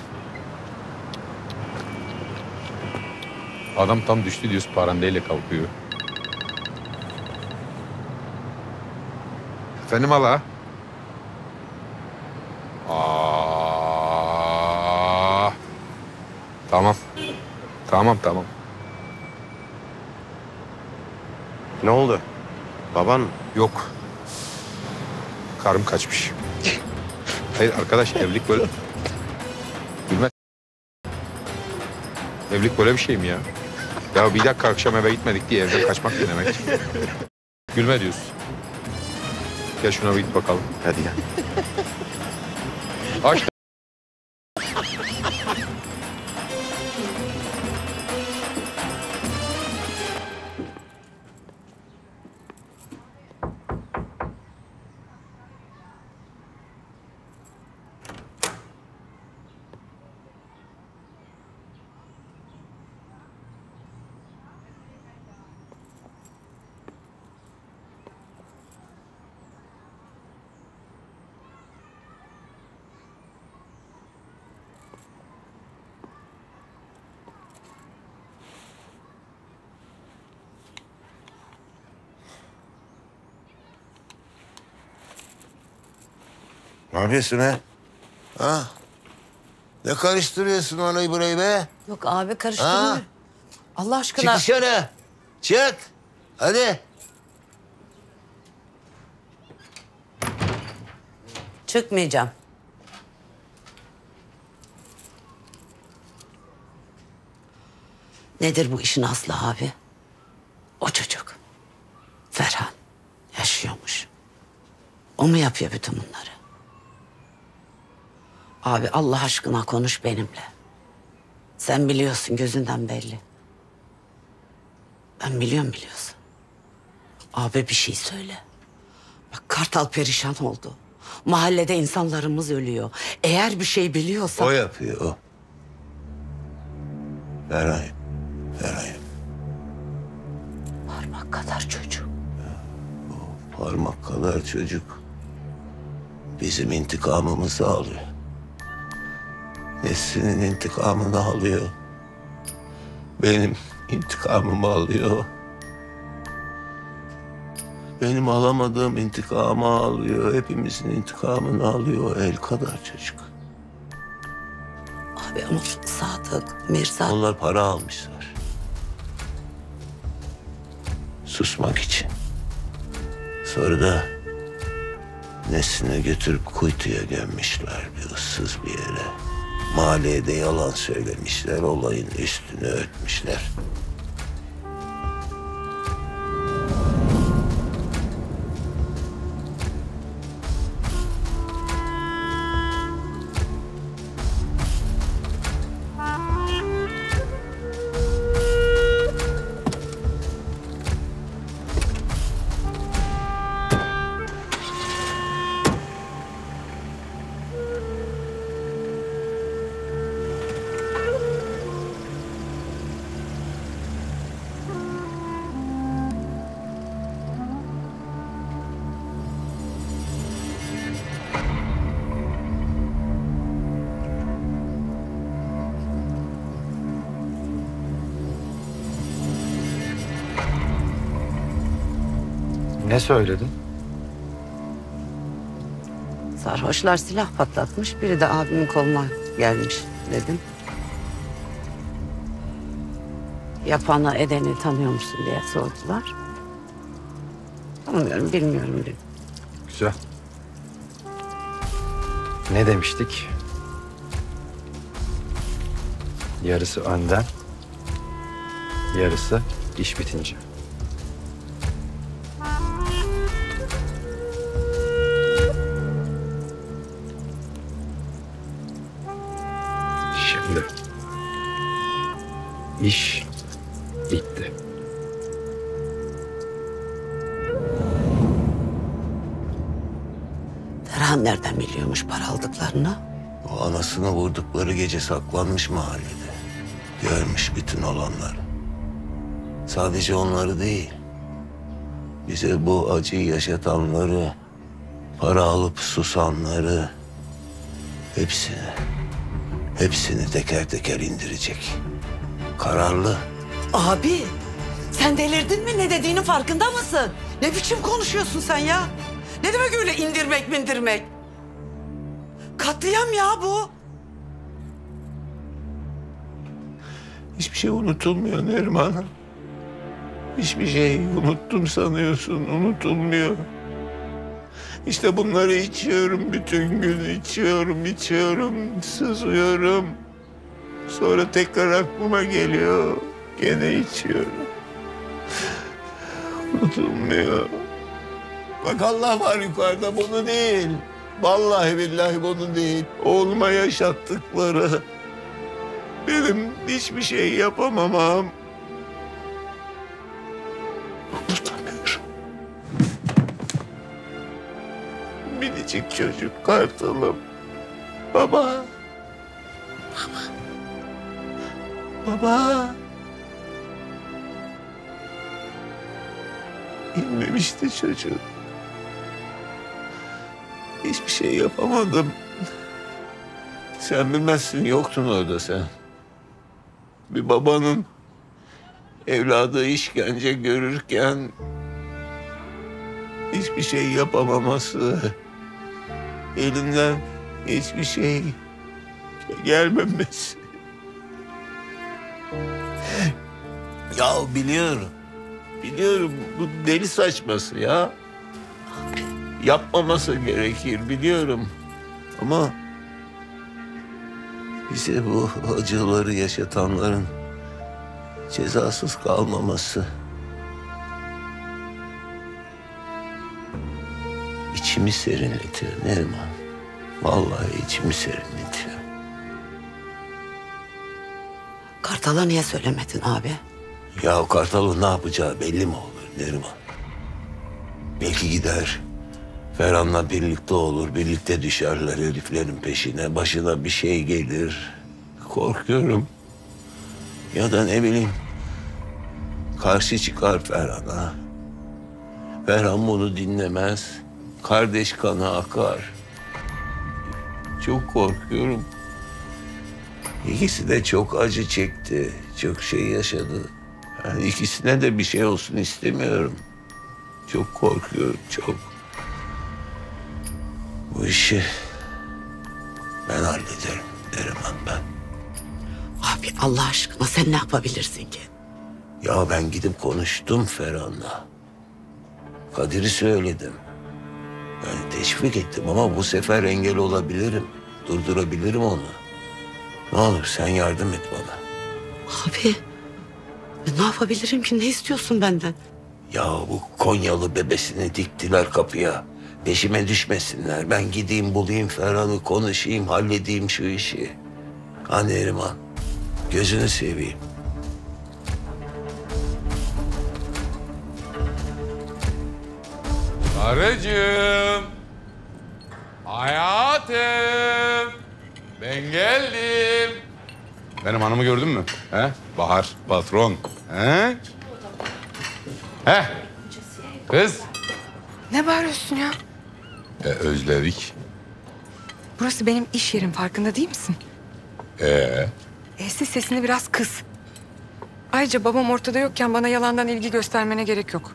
Adam tam düştü diyoruz parandeyle kalkıyor. Efendim hala? Aa. Tamam. Tamam tamam. Ne oldu? Baban? Yok. Karım kaçmış. Hayır arkadaş evlilik böyle... Bilmez. Evlilik böyle bir şey mi ya? Ya bir dakika akşam eve gitmedik diye evden kaçmak ne demek? Gülme diyorsun. Gel şuna bir git bakalım. Hadi gel. Aç. Yapıyorsun ha? Ha? Ne karıştırıyorsun orayı burayı be? Yok abi karıştırma. Ha? Allah aşkına. Çık dışarı. Çık. Hadi. Çıkmayacağım. Nedir bu işin aslı abi? O çocuk. Ferhan. Yaşıyormuş. O mu yapıyor bütün bunları? Abi Allah aşkına konuş benimle. Sen biliyorsun gözünden belli. Ben biliyorum biliyorsun. Abi bir şey söyle. Bak Kartal perişan oldu. Mahallede insanlarımız ölüyor. Eğer bir şey biliyorsan... O yapıyor o. Ferhay. Ferhay. Parmak kadar çocuk. Parmak kadar çocuk. Bizim intikamımızı alıyor. Nesrin'in intikamını alıyor. Benim intikamımı alıyor. Benim alamadığım intikamı alıyor. Hepimizin intikamını alıyor. El kadar çocuk. Abi ama Sadık, Mirza... Onlar para almışlar. Susmak için. Sonra da Nesrin'i götürüp kuytuya gömmüşler bir ıssız bir yere. Mahalleye yalan söylemişler, olayın üstünü örtmüşler. Söyledin? Sarhoşlar silah patlatmış. Biri de abimin koluna gelmiş dedim. Yapanı edeni tanıyor musun diye sordular. Tanımıyorum, bilmiyorum dedim. Güzel. Ne demiştik? Yarısı önden, yarısı iş bitince. İş bitti. Ferhan nereden biliyormuş para aldıklarını? O anasını vurdukları gece saklanmış mahallede. Görmüş bütün olanları. Sadece onları değil. Bize bu acıyı yaşatanları, para alıp susanları, hepsini, hepsini teker teker indirecek. Kararlı, Abi sen delirdin mi? Ne dediğinin farkında mısın? Ne biçim konuşuyorsun sen ya? Ne demek öyle indirmek mindirmek? Katliam ya bu. Hiçbir şey unutulmuyor Neriman. Hiçbir şey unuttum sanıyorsun, unutulmuyor. İşte bunları içiyorum bütün gün, içiyorum, içiyorum, sızıyorum. Sonra tekrar aklıma geliyor, gene içiyorum. Unutulmuyor. Bak Allah var yukarıda, bunu değil. Vallahi billahi bunu değil. Oğluma yaşattıkları. Benim hiçbir şey yapamamam. Unutamıyorum. Minicik çocuk kartalım. Baba. Baba. İnmemişti çocuk. Hiçbir şey yapamadım. Sen bilmezsin yoktun orada sen. Bir babanın evladı işkence görürken hiçbir şey yapamaması, elinden hiçbir şey gelmemesi. Ya biliyorum, biliyorum bu deli saçması ya. Yapmaması gerekir biliyorum. Ama bize bu acıları yaşatanların cezasız kalmaması içimi serinletiyor Neriman. Vallahi içimi serinletiyor. Kartal'a niye söylemedin abi? Ya Kartal'ın ne yapacağı belli mi olur Neriman? Belki gider. Ferhan'la birlikte olur, birlikte düşerler heriflerin peşine. Başına bir şey gelir. Korkuyorum. Ya da ne bileyim, karşı çıkar Ferhan'a. Ferhan bunu dinlemez. Kardeş kanı akar. Çok korkuyorum. İkisi de çok acı çekti. Çok şey yaşadı. Yani ikisine de bir şey olsun istemiyorum. Çok korkuyorum, çok. Bu işi ben hallederim Neriman ben. Abi Allah aşkına sen ne yapabilirsin ki? Ya ben gidip konuştum Ferhan'la. Kadir'i söyledim. Yani teşvik ettim ama bu sefer engel olabilirim. Durdurabilirim onu. Ne olur sen yardım et bana. Abi ne yapabilirim ki? Ne istiyorsun benden? Ya bu Konyalı bebesini diktiler kapıya. Peşime düşmesinler. Ben gideyim bulayım Ferhan'ı konuşayım, halledeyim şu işi. Ha Neriman, gözünü seveyim. Karıcığım. Hayatım. Ben geldim. Benim hanımı gördün mü? He? Bahar, patron. He? He? Kız. Ne bağırıyorsun ya? E, özledik. Burası benim iş yerim farkında değil misin? Ee, E'si sesini biraz kıs. Ayrıca babam ortada yokken bana yalandan ilgi göstermene gerek yok.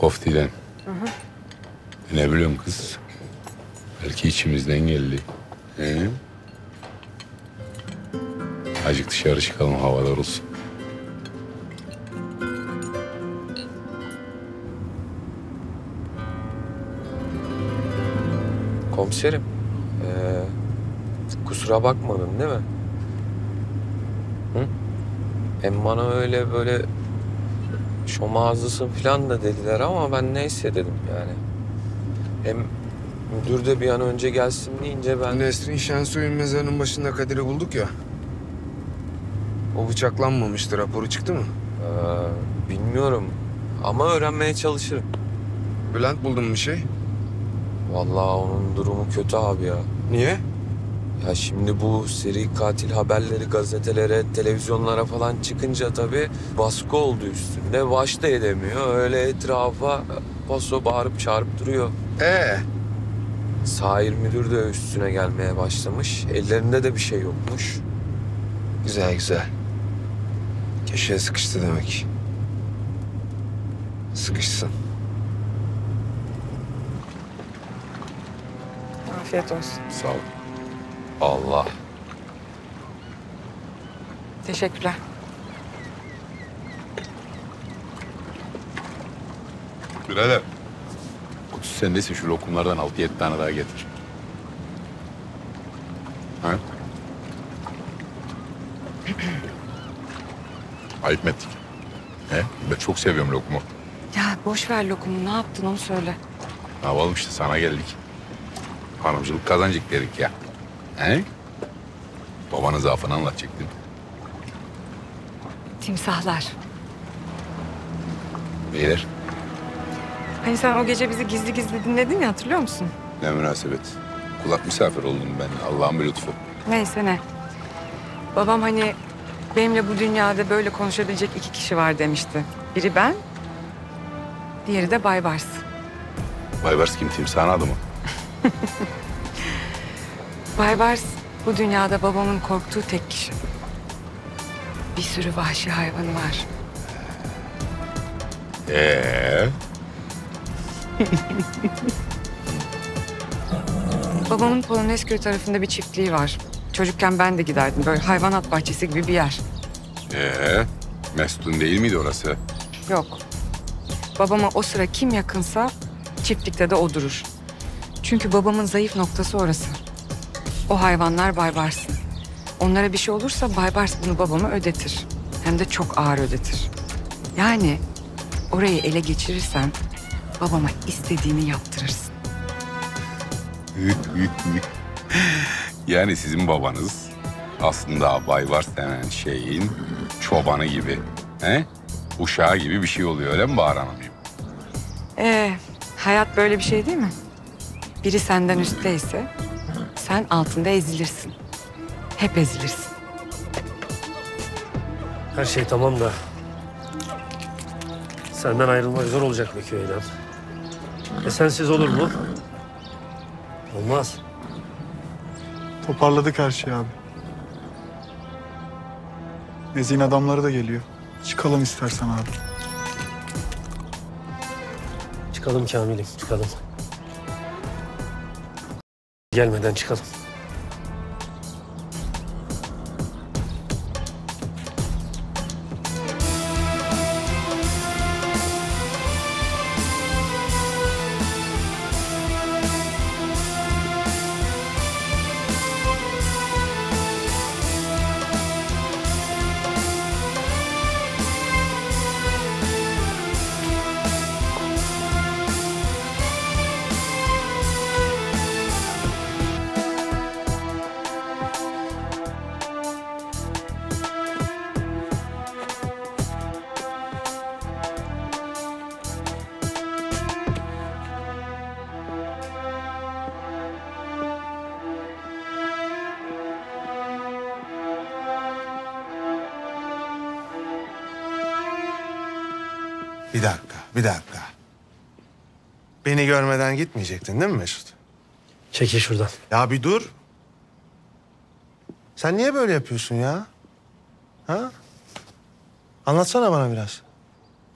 koftilen. Hı hı. Ne biliyorum kız. Belki içimizden geldi. He? Azıcık dışarı çıkalım havalar olsun. Komiserim, ee, kusura bakmadın değil mi? Hı? Hem bana öyle böyle şom ağzlısın falan da dediler ama ben neyse dedim yani. Hem müdür de bir an önce gelsin deyince ben... Nesrin Şensoy'un mezarının başında Kadir'i bulduk ya. O bıçaklanmamıştı. Raporu çıktı mı? Ee, bilmiyorum ama öğrenmeye çalışırım. Bülent buldun bir şey? Vallahi onun durumu kötü abi ya. Niye? Ya şimdi bu seri katil haberleri gazetelere, televizyonlara falan çıkınca tabii baskı oldu üstünde. Baş da edemiyor. Öyle etrafa paso bağırıp çağırıp duruyor. Ee? Sahir müdür de üstüne gelmeye başlamış. Ellerinde de bir şey yokmuş. Güzel güzel. Köşeye sıkıştı demek. Sıkışsın. Afiyet olsun. Sağ ol. Allah. Teşekkürler. Birader. Kutusu sendeyse şu lokumlardan altı yedi tane daha getir. Ayıp mı ettik? He? Ben çok seviyorum lokumu. Ya boş ver lokumu. Ne yaptın onu söyle. Ne yapalım işte sana geldik. Hanımcılık kazancık dedik ya. He? Babanın zaafını anlatacaktın. Timsahlar. Beyler Hani sen o gece bizi gizli gizli dinledin ya hatırlıyor musun? ne münasebet. Kulak misafir oldum ben. Allah'ın bir lütfu. Neyse ne. Babam hani benimle bu dünyada böyle konuşabilecek iki kişi var demişti. Biri ben, diğeri de Baybars. Baybars kim? Timsahın adı mı? *laughs* Baybars bu dünyada babamın korktuğu tek kişi. Bir sürü vahşi hayvanı var. Ee? *laughs* Babamın Polonezköy tarafında bir çiftliği var. Çocukken ben de giderdim. Böyle hayvanat bahçesi gibi bir yer. Ee? Mesut'un değil miydi orası? Yok. Babama o sıra kim yakınsa çiftlikte de o durur. Çünkü babamın zayıf noktası orası. O hayvanlar Baybars'ın. Onlara bir şey olursa Baybars bunu babama ödetir. Hem de çok ağır ödetir. Yani orayı ele geçirirsen babama istediğini yaptırırsın. Yani sizin babanız aslında Baybars denen şeyin çobanı gibi. He? Uşağı gibi bir şey oluyor öyle mi Bahar Hanımcığım? Ee, hayat böyle bir şey değil mi? Biri senden üstteyse sen altında ezilirsin. Hep ezilirsin. Her şey tamam da... Senden ayrılmak zor olacak be köyden. E sensiz olur mu? Olmaz. Toparladık her şeyi abi. Nezih'in adamları da geliyor. Çıkalım istersen abi. Çıkalım Kamil'im, çıkalım. Gelmeden çıkalım. Beni görmeden gitmeyecektin değil mi Mesut? Çekil şuradan. Ya bir dur. Sen niye böyle yapıyorsun ya? Ha? Anlatsana bana biraz.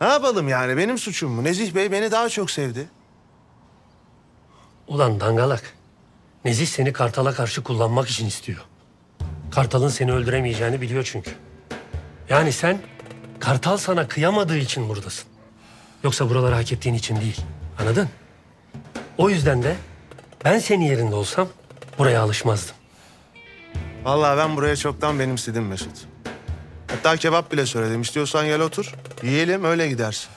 Ne yapalım yani? Benim suçum mu? Nezih Bey beni daha çok sevdi. Ulan dangalak. Nezih seni Kartal'a karşı kullanmak için istiyor. Kartal'ın seni öldüremeyeceğini biliyor çünkü. Yani sen Kartal sana kıyamadığı için buradasın. Yoksa buraları hak ettiğin için değil. Anladın? O yüzden de ben senin yerinde olsam buraya alışmazdım. Vallahi ben buraya çoktan benimsedim Mesut. Hatta kebap bile söyledim. İstiyorsan gel otur. Yiyelim öyle gidersin.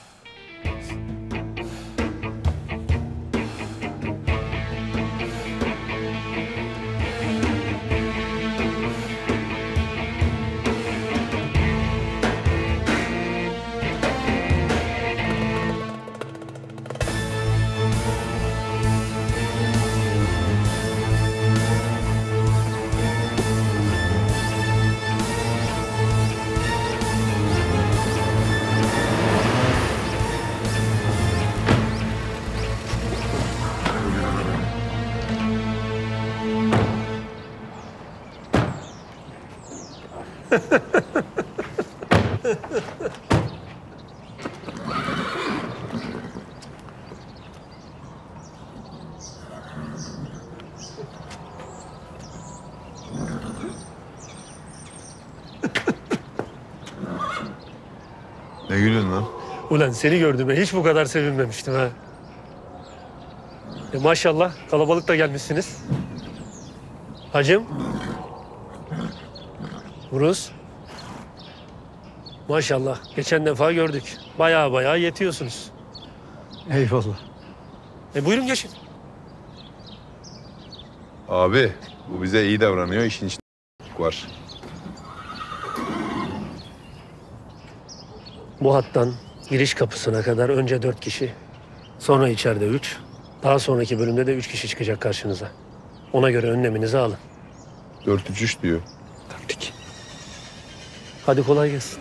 Ulan seni gördüğüme hiç bu kadar sevinmemiştim ha. E maşallah kalabalık da gelmişsiniz. Hacım. Buruz. Maşallah geçen defa gördük. Baya baya yetiyorsunuz. Eyvallah. E buyurun geçin. Abi bu bize iyi davranıyor. işin içinde *laughs* var. Bu hattan giriş kapısına kadar önce dört kişi, sonra içeride üç, daha sonraki bölümde de üç kişi çıkacak karşınıza. Ona göre önleminizi alın. Dört üç üç diyor. Hadi kolay gelsin.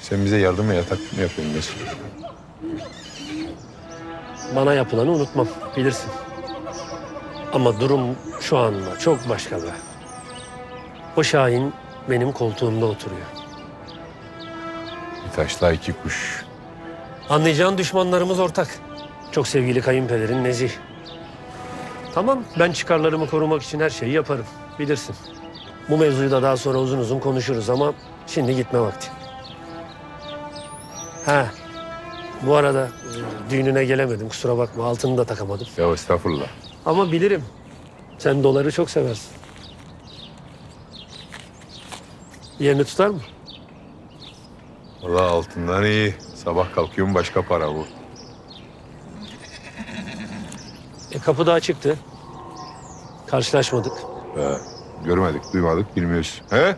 Sen bize yardım mı yatak mı yapıyorsun Mesut? Bana yapılanı unutmam, bilirsin. Ama durum şu anda çok başka be. O Şahin benim koltuğumda oturuyor. Bir taşla iki kuş. Anlayacağın düşmanlarımız ortak. Çok sevgili kayınpederin Nezih. Tamam, ben çıkarlarımı korumak için her şeyi yaparım. Bilirsin. Bu mevzuyu da daha sonra uzun uzun konuşuruz ama şimdi gitme vakti. Ha, bu arada e, düğününe gelemedim kusura bakma. Altını da takamadım. Ya estağfurullah. Ama bilirim. Sen doları çok seversin. Yerini tutar mı? Valla altından iyi. Sabah kalkıyorum başka para bu. E, kapı daha çıktı. Karşılaşmadık. He, görmedik, duymadık, bilmiyoruz. He?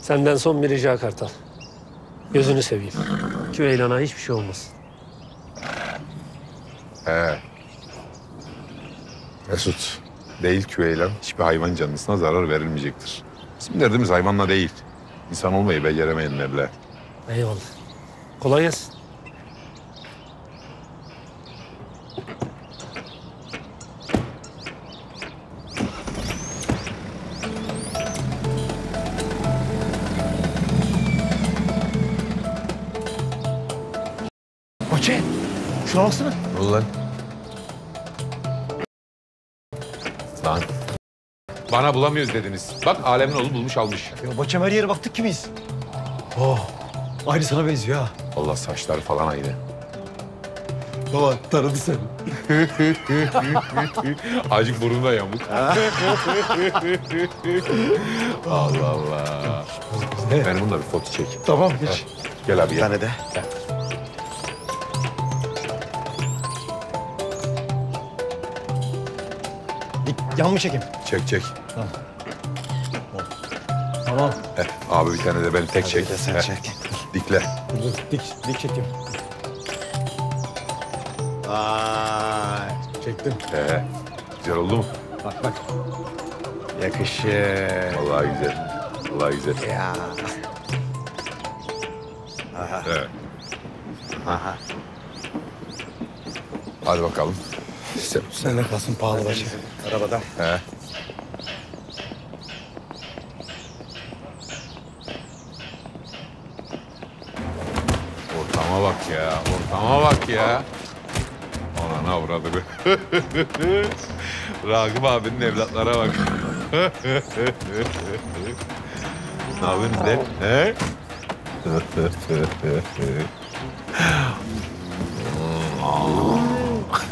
Senden son bir rica Kartal. Gözünü seveyim. Küveylana hiçbir şey olmasın. He. Mesut, değil küveylan hiçbir hayvan canlısına zarar verilmeyecektir. Bizim derdimiz hayvanla değil. İnsan olmayı beceremeyenlerle. Eyvallah. Kolay gelsin. Bulamıyoruz dediniz. Bak alemin oğlu bulmuş almış. Ya Baçam her yere baktık ki biz. Oh. Aynı sana benziyor ha. Allah saçları falan aynı. Baba tanıdı seni. *laughs* Acık burnu da yamuk. *laughs* Allah Allah. Ben bununla bir foto çek. Tamam geç. Ha, Gel abi gel. tane de. Gel. Yan mı çekeyim? Çek çek. Tamam. Heh, abi bir tane de beni tek çek. de sen Heh, çek. Dikle. Dur dur dik, dik çekeyim. Vay. Çektim. Ee, güzel oldu mu? Bak bak. Yakışır. Vallahi güzel. Vallahi güzel. Ya. Aha. Evet. Aha. Hadi bakalım. Sen, Sen de kalsın pahalı başı. Arabada. He. Ortama bak ya, ortama bak ya. Anana avradı be. Ragıp abinin evlatlara bak. ne yapıyorsunuz lan? He?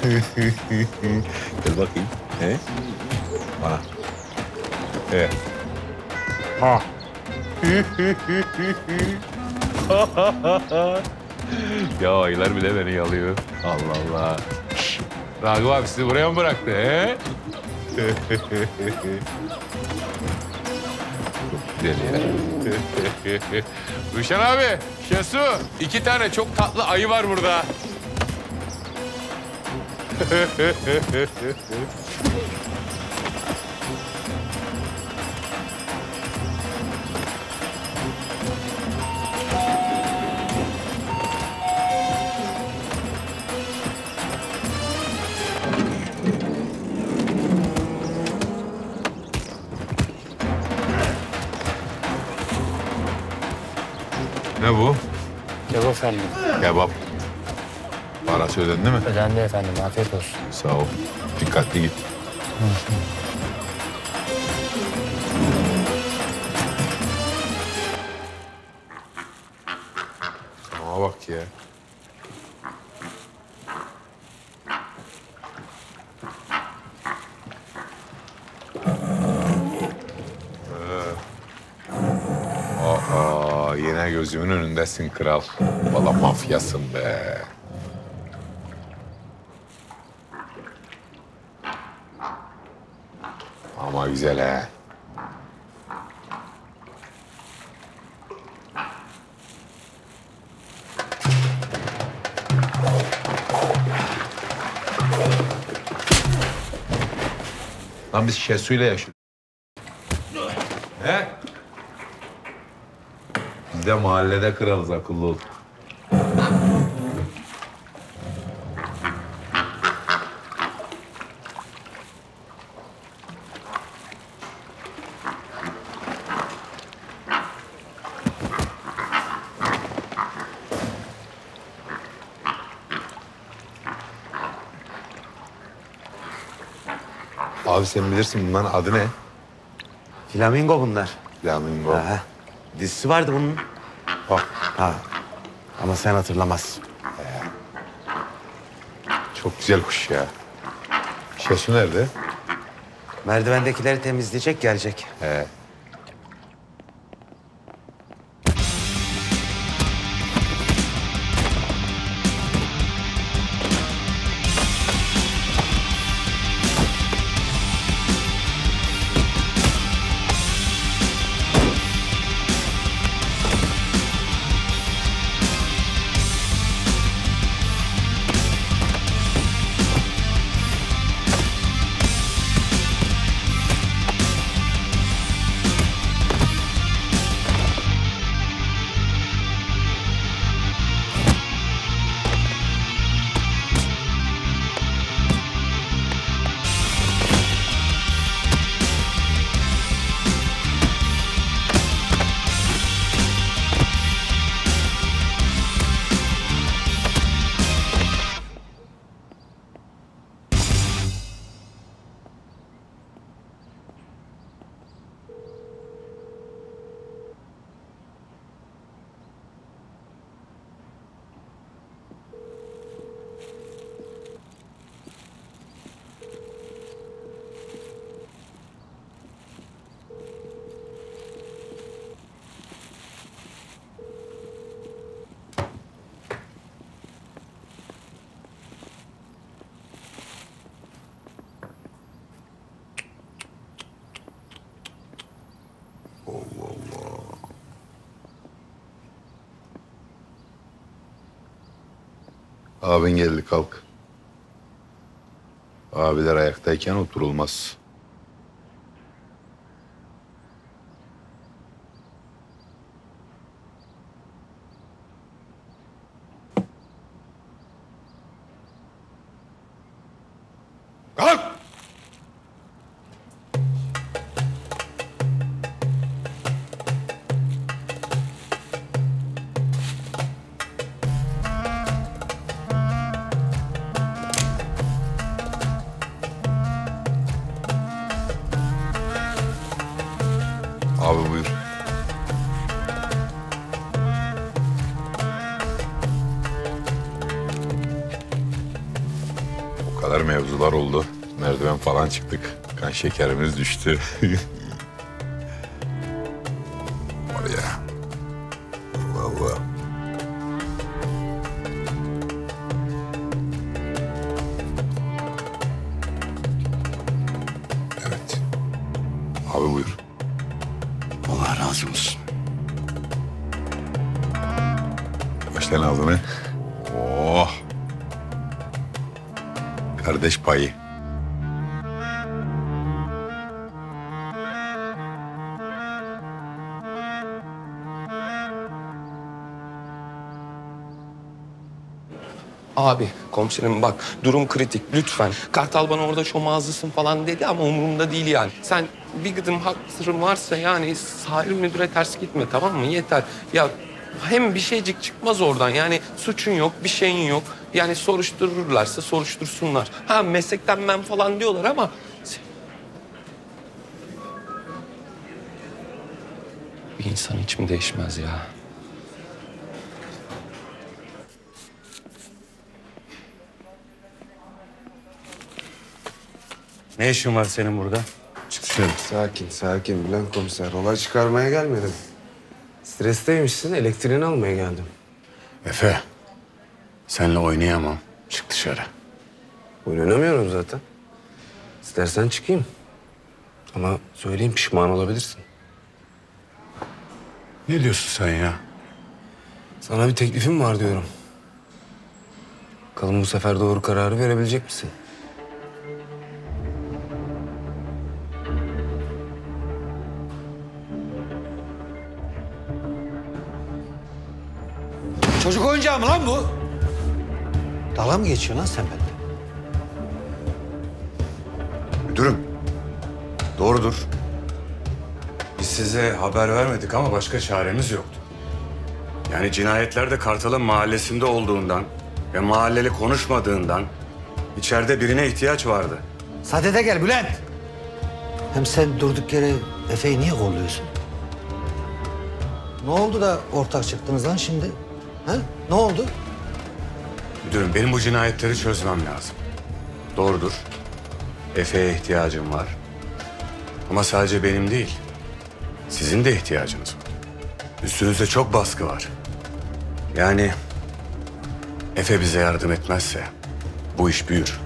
*laughs* Gel bakayım. He? Bana. He. Ha. *laughs* *laughs* ya ayılar bile beni yalıyor. Allah Allah. Ragıp abi sizi buraya mı bıraktı he? *laughs* Güzel ya. *laughs* Ruşen abi, Şesu. iki tane çok tatlı ayı var burada. Kebap. Parası ödendi mi? Ödendi efendim. Afiyet olsun. Sağ ol. Dikkatli git. Önündesin kral. Valla mafyasın be. Ama güzel he. Lan biz Şesu'yla yaşıyoruz. He? Biz de mahallede kralız akıllı ol. Abi sen bilirsin bunların adı ne? Flamingo bunlar. Flamingo. Ha. Dizisi vardı bunun. Bak. Ha. Ama sen hatırlamazsın. Çok güzel kuş ya. Şesu nerede? Merdivendekileri temizleyecek gelecek. He. Abin geldi kalk. Abiler ayaktayken oturulmaz. Şekerimiz düştü. *laughs* komiserim bak durum kritik lütfen. Kartal bana orada şom ağzısın falan dedi ama umurumda değil yani. Sen bir gıdım haklısın varsa yani sahil müdüre ters gitme tamam mı? Yeter. Ya hem bir şeycik çıkmaz oradan yani suçun yok bir şeyin yok. Yani soruştururlarsa soruştursunlar. Ha meslekten ben falan diyorlar ama... Bir insan hiç mi değişmez ya? Ne işin var senin burada? Çık dışarı. Sakin, sakin Bülent komiser. Olay çıkarmaya gelmedim. Stresteymişsin, elektriğini almaya geldim. Efe, senle oynayamam. Çık dışarı. Oynamıyorum zaten. İstersen çıkayım. Ama söyleyeyim pişman olabilirsin. Ne diyorsun sen ya? Sana bir teklifim var diyorum. Bakalım bu sefer doğru kararı verebilecek misin? Çocuk oyuncağı mı lan bu? Dalga mı geçiyorsun lan sen benden? Müdürüm, doğrudur. Biz size haber vermedik ama başka çaremiz yoktu. Yani cinayetler de Kartal'ın mahallesinde olduğundan ve mahalleli konuşmadığından içeride birine ihtiyaç vardı. Sadede gel Bülent. Hem sen durduk yere Efe'yi niye kolluyorsun? Ne oldu da ortak çıktınız lan şimdi? Ha? Ne oldu? Müdürüm benim bu cinayetleri çözmem lazım. Doğrudur. Efe'ye ihtiyacım var. Ama sadece benim değil. Sizin de ihtiyacınız var. Üstünüzde çok baskı var. Yani Efe bize yardım etmezse bu iş büyür.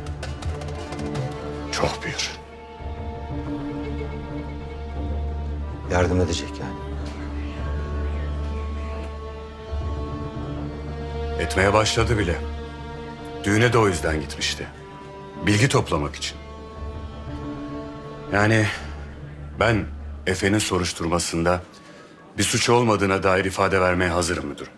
Çok büyür. Yardım edecek yani. Etmeye başladı bile. Düğüne de o yüzden gitmişti. Bilgi toplamak için. Yani ben Efe'nin soruşturmasında bir suç olmadığına dair ifade vermeye hazırım müdürüm.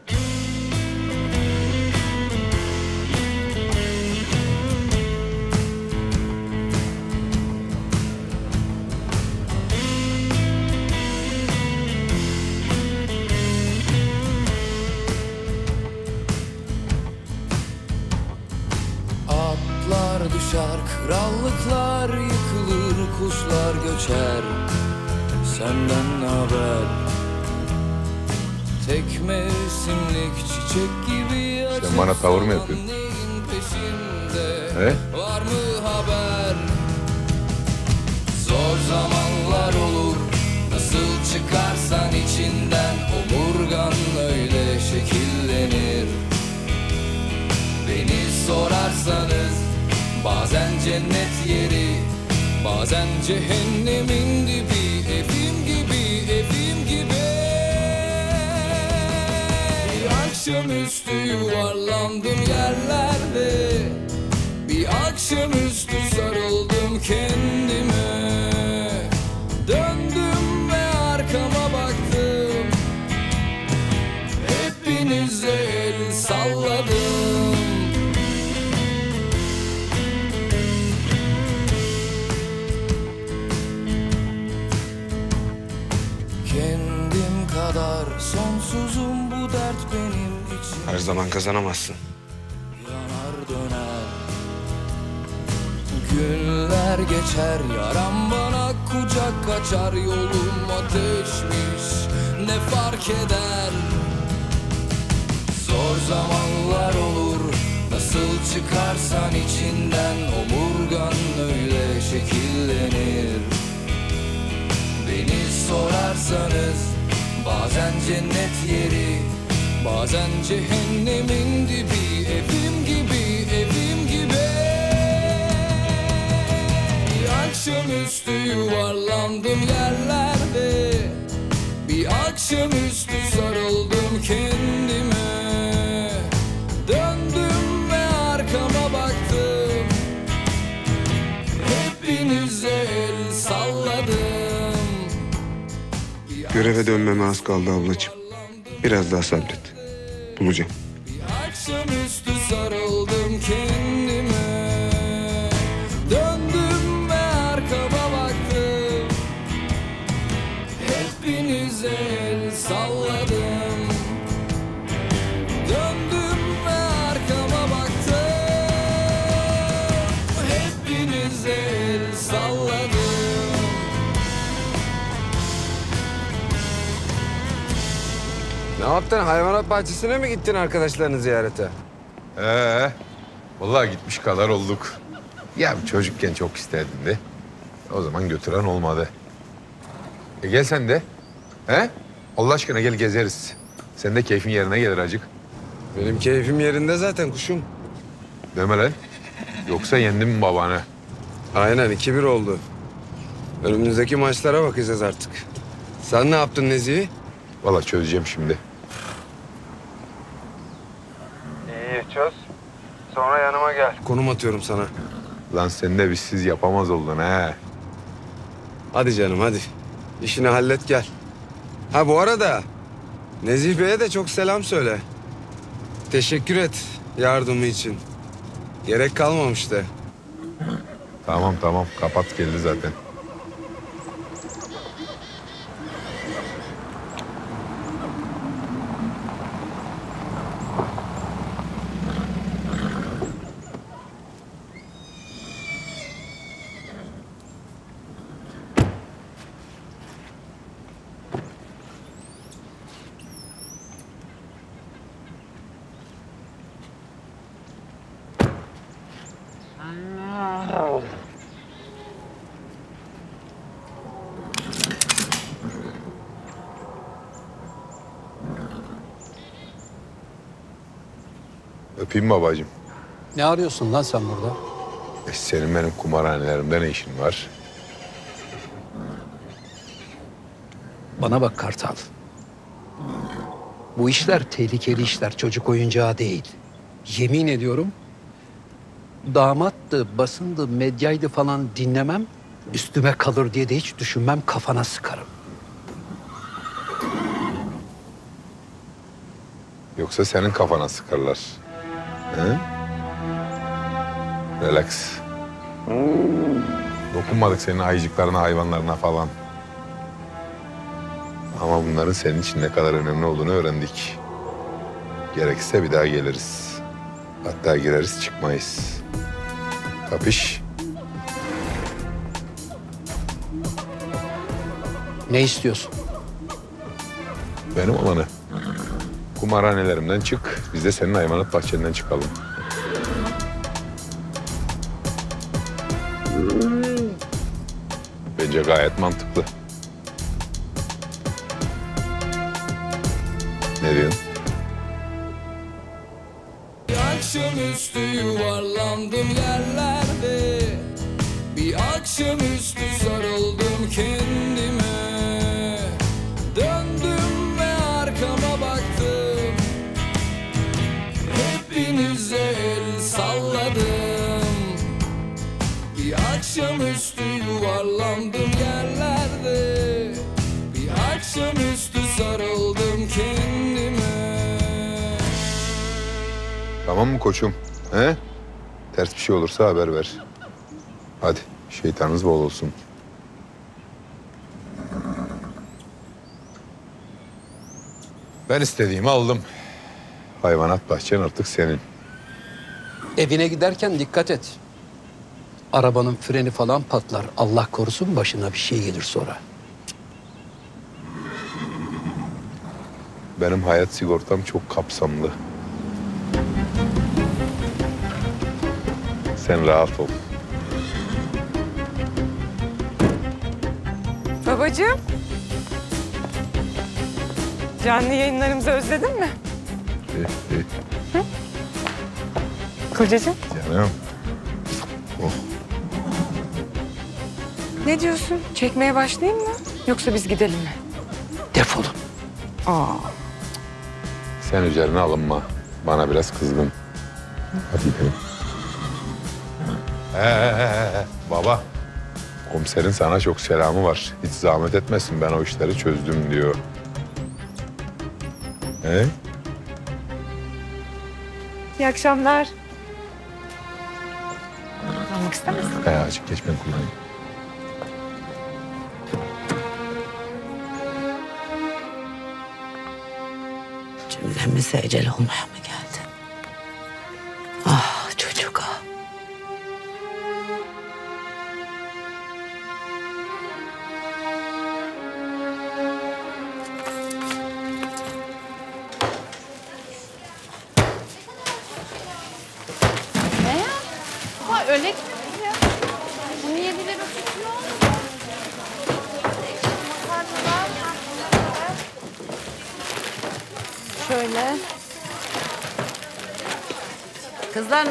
Allah Bahçesine mi gittin arkadaşlarını ziyarete? Ee, vallahi gitmiş kadar olduk. Ya çocukken çok isterdim de. O zaman götüren olmadı. E gel sen de. He? Allah aşkına gel gezeriz. Sen de keyfin yerine gelir acık. Benim keyfim yerinde zaten kuşum. Deme lan. Yoksa yendin mi babanı? Aynen 2-1 oldu. Önümüzdeki maçlara bakacağız artık. Sen ne yaptın Nezih'i? Valla çözeceğim şimdi. İyi çöz. Sonra yanıma gel. Konum atıyorum sana. Lan sen de bizsiz yapamaz oldun ha. Hadi canım hadi. İşini hallet gel. Ha bu arada Nezih Bey'e de çok selam söyle. Teşekkür et yardımı için. Gerek kalmamıştı. Tamam tamam kapat geldi zaten. Öpeyim babacığım. Ne arıyorsun lan sen burada? E, senin benim kumarhanelerimde ne işin var? Bana bak Kartal. Bu işler tehlikeli işler, çocuk oyuncağı değil. Yemin ediyorum damattı, basındı, medyaydı falan dinlemem. Üstüme kalır diye de hiç düşünmem, kafana sıkarım. Yoksa senin kafana sıkarlar. He? Relax. Dokunmadık senin ayıcıklarına, hayvanlarına falan. Ama bunların senin için ne kadar önemli olduğunu öğrendik. Gerekirse bir daha geliriz. Hatta gireriz çıkmayız. Kapış? Ne istiyorsun? Benim olanı. Kumarhanelerimden çık. Biz de senin hayvanat bahçenden çıkalım. Bence gayet mantıklı. Ne diyorsun? Koçum? He? Ters bir şey olursa haber ver. Hadi şeytanınız bol olsun. Ben istediğimi aldım. Hayvanat bahçen artık senin. Evine giderken dikkat et. Arabanın freni falan patlar. Allah korusun başına bir şey gelir sonra. Benim hayat sigortam çok kapsamlı. Sen rahat ol. Babacığım. Canlı yayınlarımızı özledin mi? İyi, iyi. Kocacığım. Canım. Ne diyorsun? Çekmeye başlayayım mı? Yoksa biz gidelim mi? Defolun. Aa. Sen üzerine alınma. Bana biraz kızgın. Hadi gidelim. Ee, baba. Komiserin sana çok selamı var. Hiç zahmet etmesin ben o işleri çözdüm diyor. He? İyi akşamlar. Almak ister misin? He, açık geç ben kullanayım. Cümlemize ecel olmaya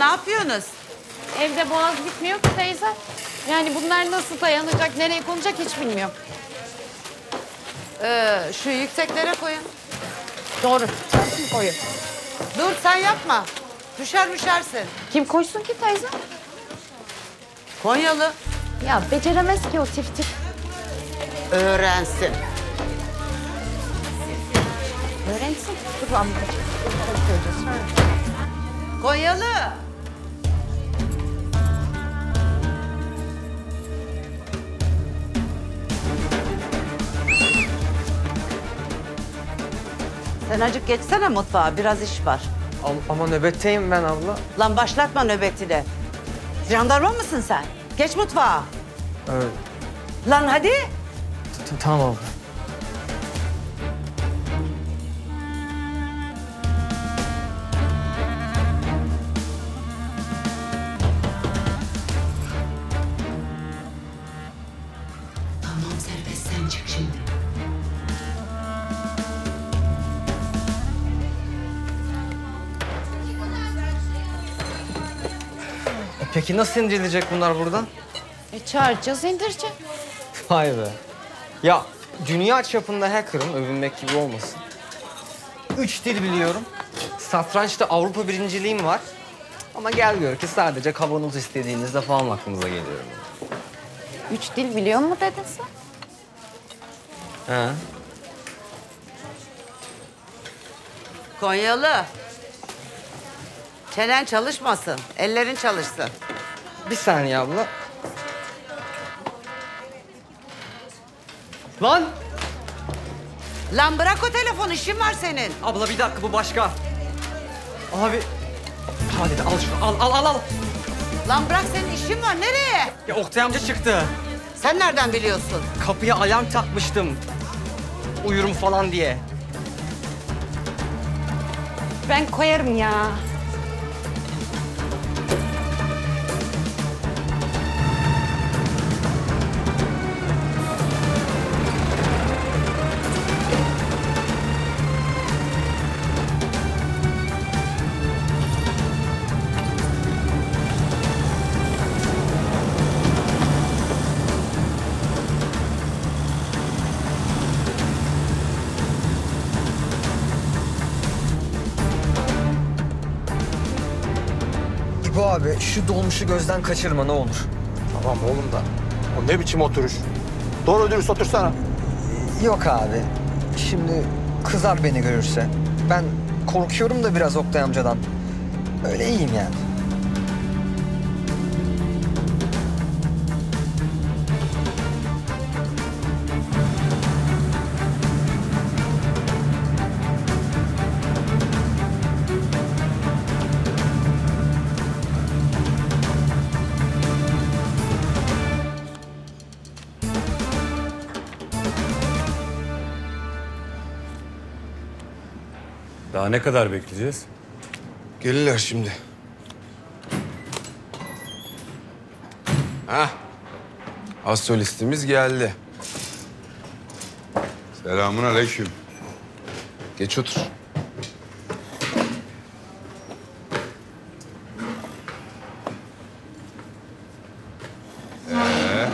ne yapıyorsunuz? Evde boğaz gitmiyor ki teyze. Yani bunlar nasıl dayanacak, nereye konacak hiç bilmiyorum. Ee, şu yükseklere koyun. Doğru. Koyun? Dur sen yapma. Düşer düşersin. Kim koysun ki teyze? Konyalı. Ya beceremez ki o tif tif. Öğrensin. Öğrensin. Dur koyacağız. Konyalı. Sen acık geçsene mutfağa. Biraz iş var. Ama nöbetteyim ben abla. Lan başlatma nöbetini. Jandarma mısın sen? Geç mutfağa. Evet. Lan hadi. Tamam abla. Peki nasıl indirilecek bunlar buradan? E çağıracağız, indireceğiz. Vay be. Ya dünya çapında hacker'ım övünmek gibi olmasın. Üç dil biliyorum. Satrançta Avrupa birinciliğim var. Ama gel gör ki sadece kavanoz istediğinizde falan aklınıza geliyorum. Üç dil biliyor mu dedin sen? He. Konyalı. Çenen çalışmasın. Ellerin çalışsın. Bir saniye abla. Lan! Lan bırak o telefonu. işin var senin. Abla bir dakika bu başka. Abi. Hadi de al şunu al al al al. Lan bırak senin işin var. Nereye? Ya Oktay amca çıktı. Sen nereden biliyorsun? Kapıya alarm takmıştım. Uyurum falan diye. Ben koyarım ya. Abi şu dolmuşu gözden kaçırma ne olur. Tamam oğlum da. O ne biçim oturuş? Doğru dürüst otursana. Yok abi. Şimdi kızar beni görürse. Ben korkuyorum da biraz Oktay amcadan. Öyle iyiyim yani. Daha ne kadar bekleyeceğiz? Gelirler şimdi. Hah. Astrolistimiz geldi. Selamun aleyküm. Geç otur. Ee,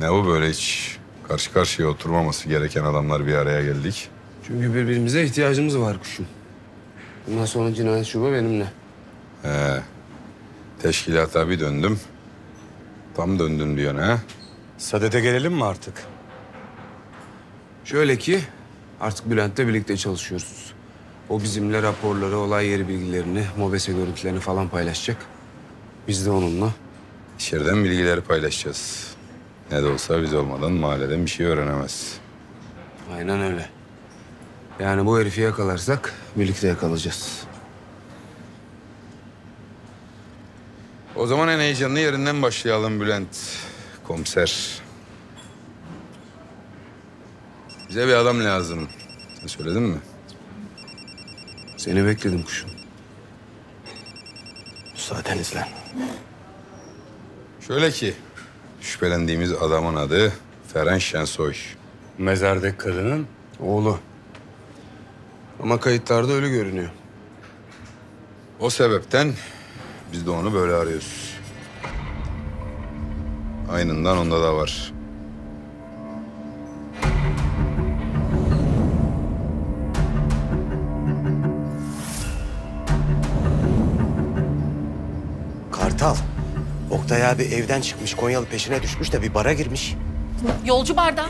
ne bu böyle hiç karşı karşıya oturmaması gereken adamlar bir araya geldik. Çünkü birbirimize ihtiyacımız var kuşum. Bundan sonra cinayet şube benimle. He. Teşkilata bir döndüm. Tam döndüm diyor ha. Sadede gelelim mi artık? Şöyle ki artık Bülent'le birlikte çalışıyoruz. O bizimle raporları, olay yeri bilgilerini, mobese görüntülerini falan paylaşacak. Biz de onunla. İçeriden bilgileri paylaşacağız. Ne de olsa biz olmadan mahalleden bir şey öğrenemez. Aynen öyle. Yani bu herifi yakalarsak birlikte yakalayacağız. O zaman en heyecanlı yerinden başlayalım Bülent. Komiser. Bize bir adam lazım. Sen söyledin mi? Seni bekledim kuşum. Müsaadenizle. Şöyle ki, şüphelendiğimiz adamın adı Feren Şensoy. Mezardaki kadının? Oğlu. Ama kayıtlarda öyle görünüyor. O sebepten biz de onu böyle arıyoruz. Aynından onda da var. Kartal. Oktay abi evden çıkmış. Konyalı peşine düşmüş de bir bara girmiş. Yolcu barda.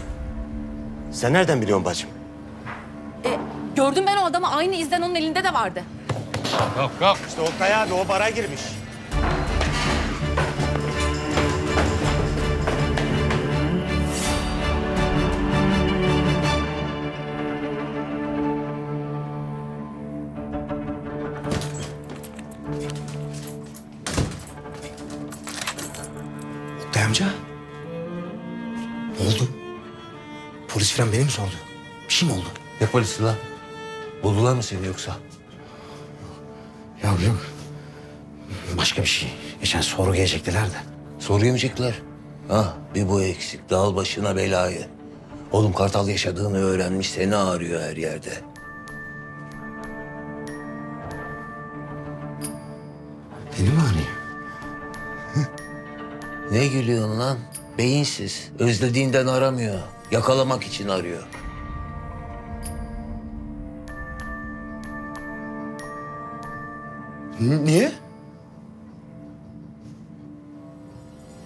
Sen nereden biliyorsun bacım? E, gördüm ben o adamı aynı izden onun elinde de vardı. Kalk kalk. İşte Oktay abi o bara girmiş. Oktay amca. Ne oldu? Polis falan beni mi sordu? Bir şey mi oldu? Ne polisi lan? Buldular mı seni yoksa? Ya yok. Başka bir şey. Geçen soru gelecektiler de. Soru yemeyecekler. Ha bir bu eksik. Dal başına belayı. Oğlum Kartal yaşadığını öğrenmiş. Seni arıyor her yerde. Beni mi arıyor? Ne gülüyorsun lan? Beyinsiz. Özlediğinden aramıyor. Yakalamak için arıyor. Niye?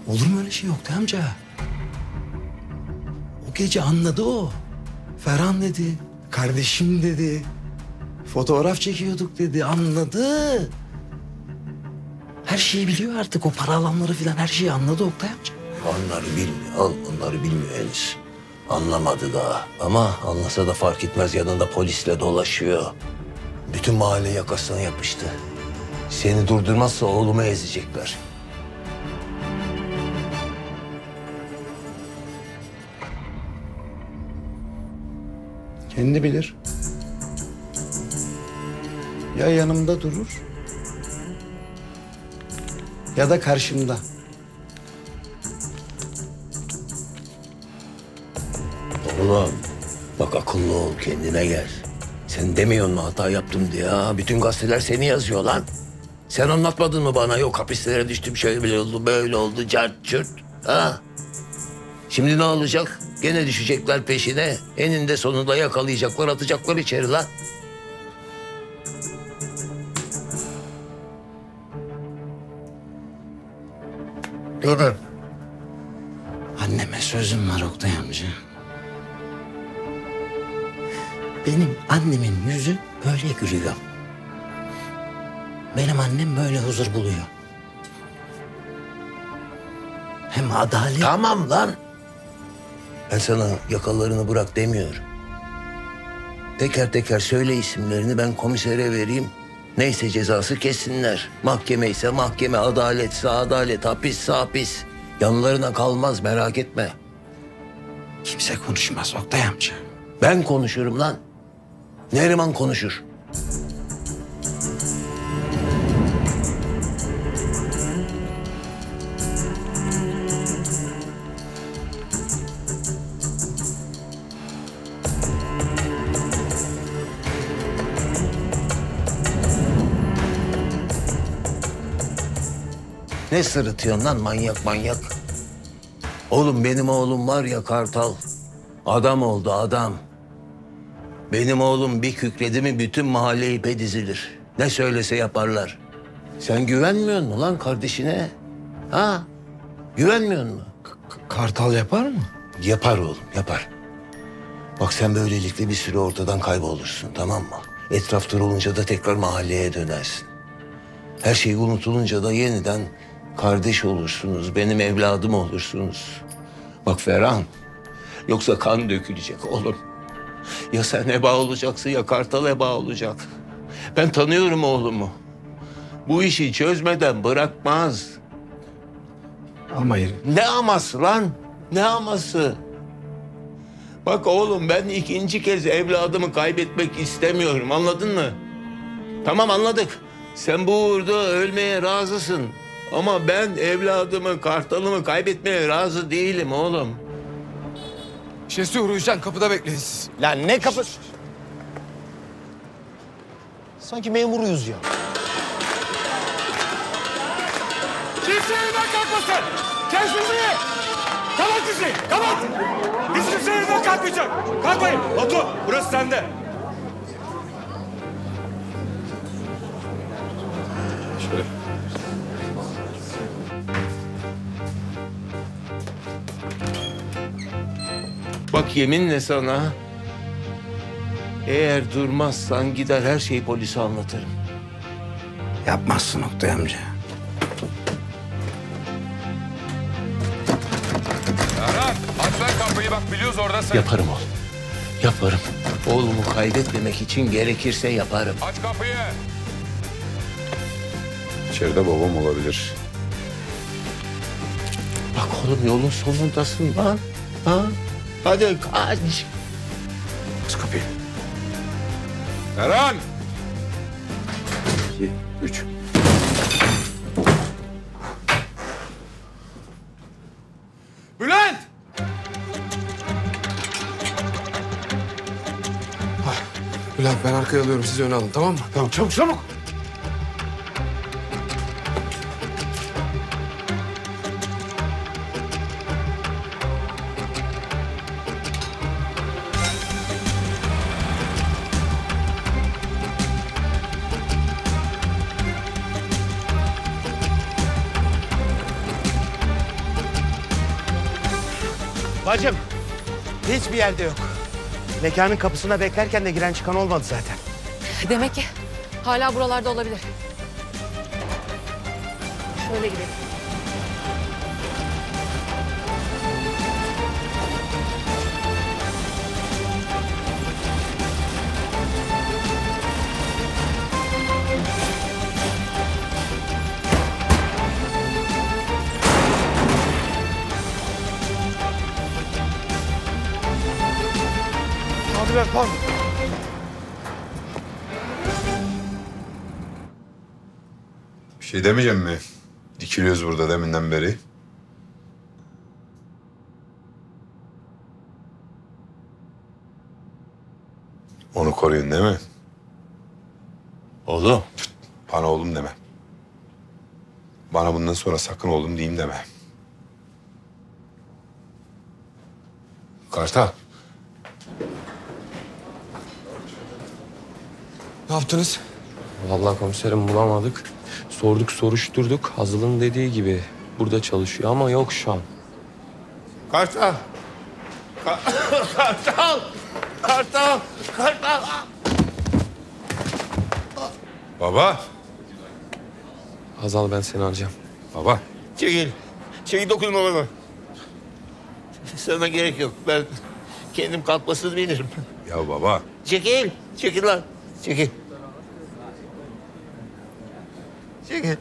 Olur mu öyle şey Oktay amca? O gece anladı o. Ferhan dedi. Kardeşim dedi. Fotoğraf çekiyorduk dedi. Anladı. Her şeyi biliyor artık. O para alanları falan her şeyi anladı Oktay amca. Onları bilmiyor. Onları bilmiyor henüz. Anlamadı daha. Ama anlasa da fark etmez yanında polisle dolaşıyor. Bütün mahalle yakasına yapıştı. Seni durdurmazsa oğlumu ezecekler. Kendi bilir. Ya yanımda durur ya da karşımda. Oğlum bak akıllı ol kendine gel. Sen demiyorsun mu hata yaptım diye ha? Bütün gazeteler seni yazıyor lan. Sen anlatmadın mı bana yok hapislere düştüm şöyle oldu böyle oldu cart çürt ha? Şimdi ne olacak? Gene düşecekler peşine. Eninde sonunda yakalayacaklar atacaklar içeri lan. Durun. Anneme sözüm var Oktay amca. Benim annemin yüzü böyle gülüyor. Benim annem böyle huzur buluyor. Hem adalet... Tamam lan. Ben sana yakalarını bırak demiyorum. Teker teker söyle isimlerini ben komisere vereyim. Neyse cezası kessinler. Mahkeme ise mahkeme, adaletse adalet, hapisse hapis. Yanlarına kalmaz merak etme. Kimse konuşmaz Oktay amca. Ben konuşurum lan. Neriman konuşur. Ne sırıtıyorsun lan manyak manyak? Oğlum benim oğlum var ya Kartal. Adam oldu adam. Benim oğlum bir kükredi mi bütün mahalle ipe dizilir. Ne söylese yaparlar. Sen güvenmiyor musun lan kardeşine? Ha? Güvenmiyor musun? Kartal yapar mı? Yapar oğlum yapar. Bak sen böylelikle bir süre ortadan kaybolursun tamam mı? Etraf durulunca da tekrar mahalleye dönersin. Her şey unutulunca da yeniden kardeş olursunuz. Benim evladım olursunuz. Bak Ferhan. Yoksa kan dökülecek oğlum. Ya sen eba olacaksın ya Kartal eba olacak. Ben tanıyorum oğlumu. Bu işi çözmeden bırakmaz. Ama Ne aması lan? Ne aması? Bak oğlum ben ikinci kez evladımı kaybetmek istemiyorum anladın mı? Tamam anladık. Sen bu uğurda ölmeye razısın. Ama ben evladımı, kartalımı kaybetmeye razı değilim oğlum. Şesu Ruşen kapıda bekleyin siz. Lan ne kapı... Sanki memuruyuz ya. Kimse yerinden kalkmasın. Kes müziği. Kapat müziği. Kapat. Hiç kimse yerinden kalkmayacak. Kalkmayın. Batu burası sende. Bak yeminle sana. Eğer durmazsan gider her şeyi polise anlatırım. Yapmazsın Oktay amca. Ferhat aç lan kapıyı bak biliyoruz oradasın. Yaparım oğlum. Yaparım. Oğlumu kaybetmemek için gerekirse yaparım. Aç kapıyı. İçeride babam olabilir. Bak oğlum yolun sonundasın lan. Ha? Hadi kaç. Aç kapıyı. Eren! İki, üç. Bülent! Bülent ben arkaya alıyorum siz öne alın tamam mı? Tamam çabuk çabuk. Yerde yok. Mekanın kapısına beklerken de giren çıkan olmadı zaten. Demek ki hala buralarda olabilir. Şöyle gidelim. Ver pardon. Bir şey demeyeceğim mi? Dikiliyoruz burada deminden beri. Onu koruyun değil mi? Oğlum. Bana oğlum deme. Bana bundan sonra sakın oğlum diyeyim deme. Kartal. Ne yaptınız? Vallahi komiserim bulamadık. Sorduk soruşturduk. Hazal'ın dediği gibi burada çalışıyor ama yok şu an. Kartal. Ka- *coughs* Kartal. Kartal. Kartal. Baba. Hazal ben seni arayacağım. Baba. Çekil. Çekil dokunma bana. Sana gerek yok. Ben kendim kalkmasını bilirim. Ya baba. Çekil. Çekil lan. Çekil. Çekil.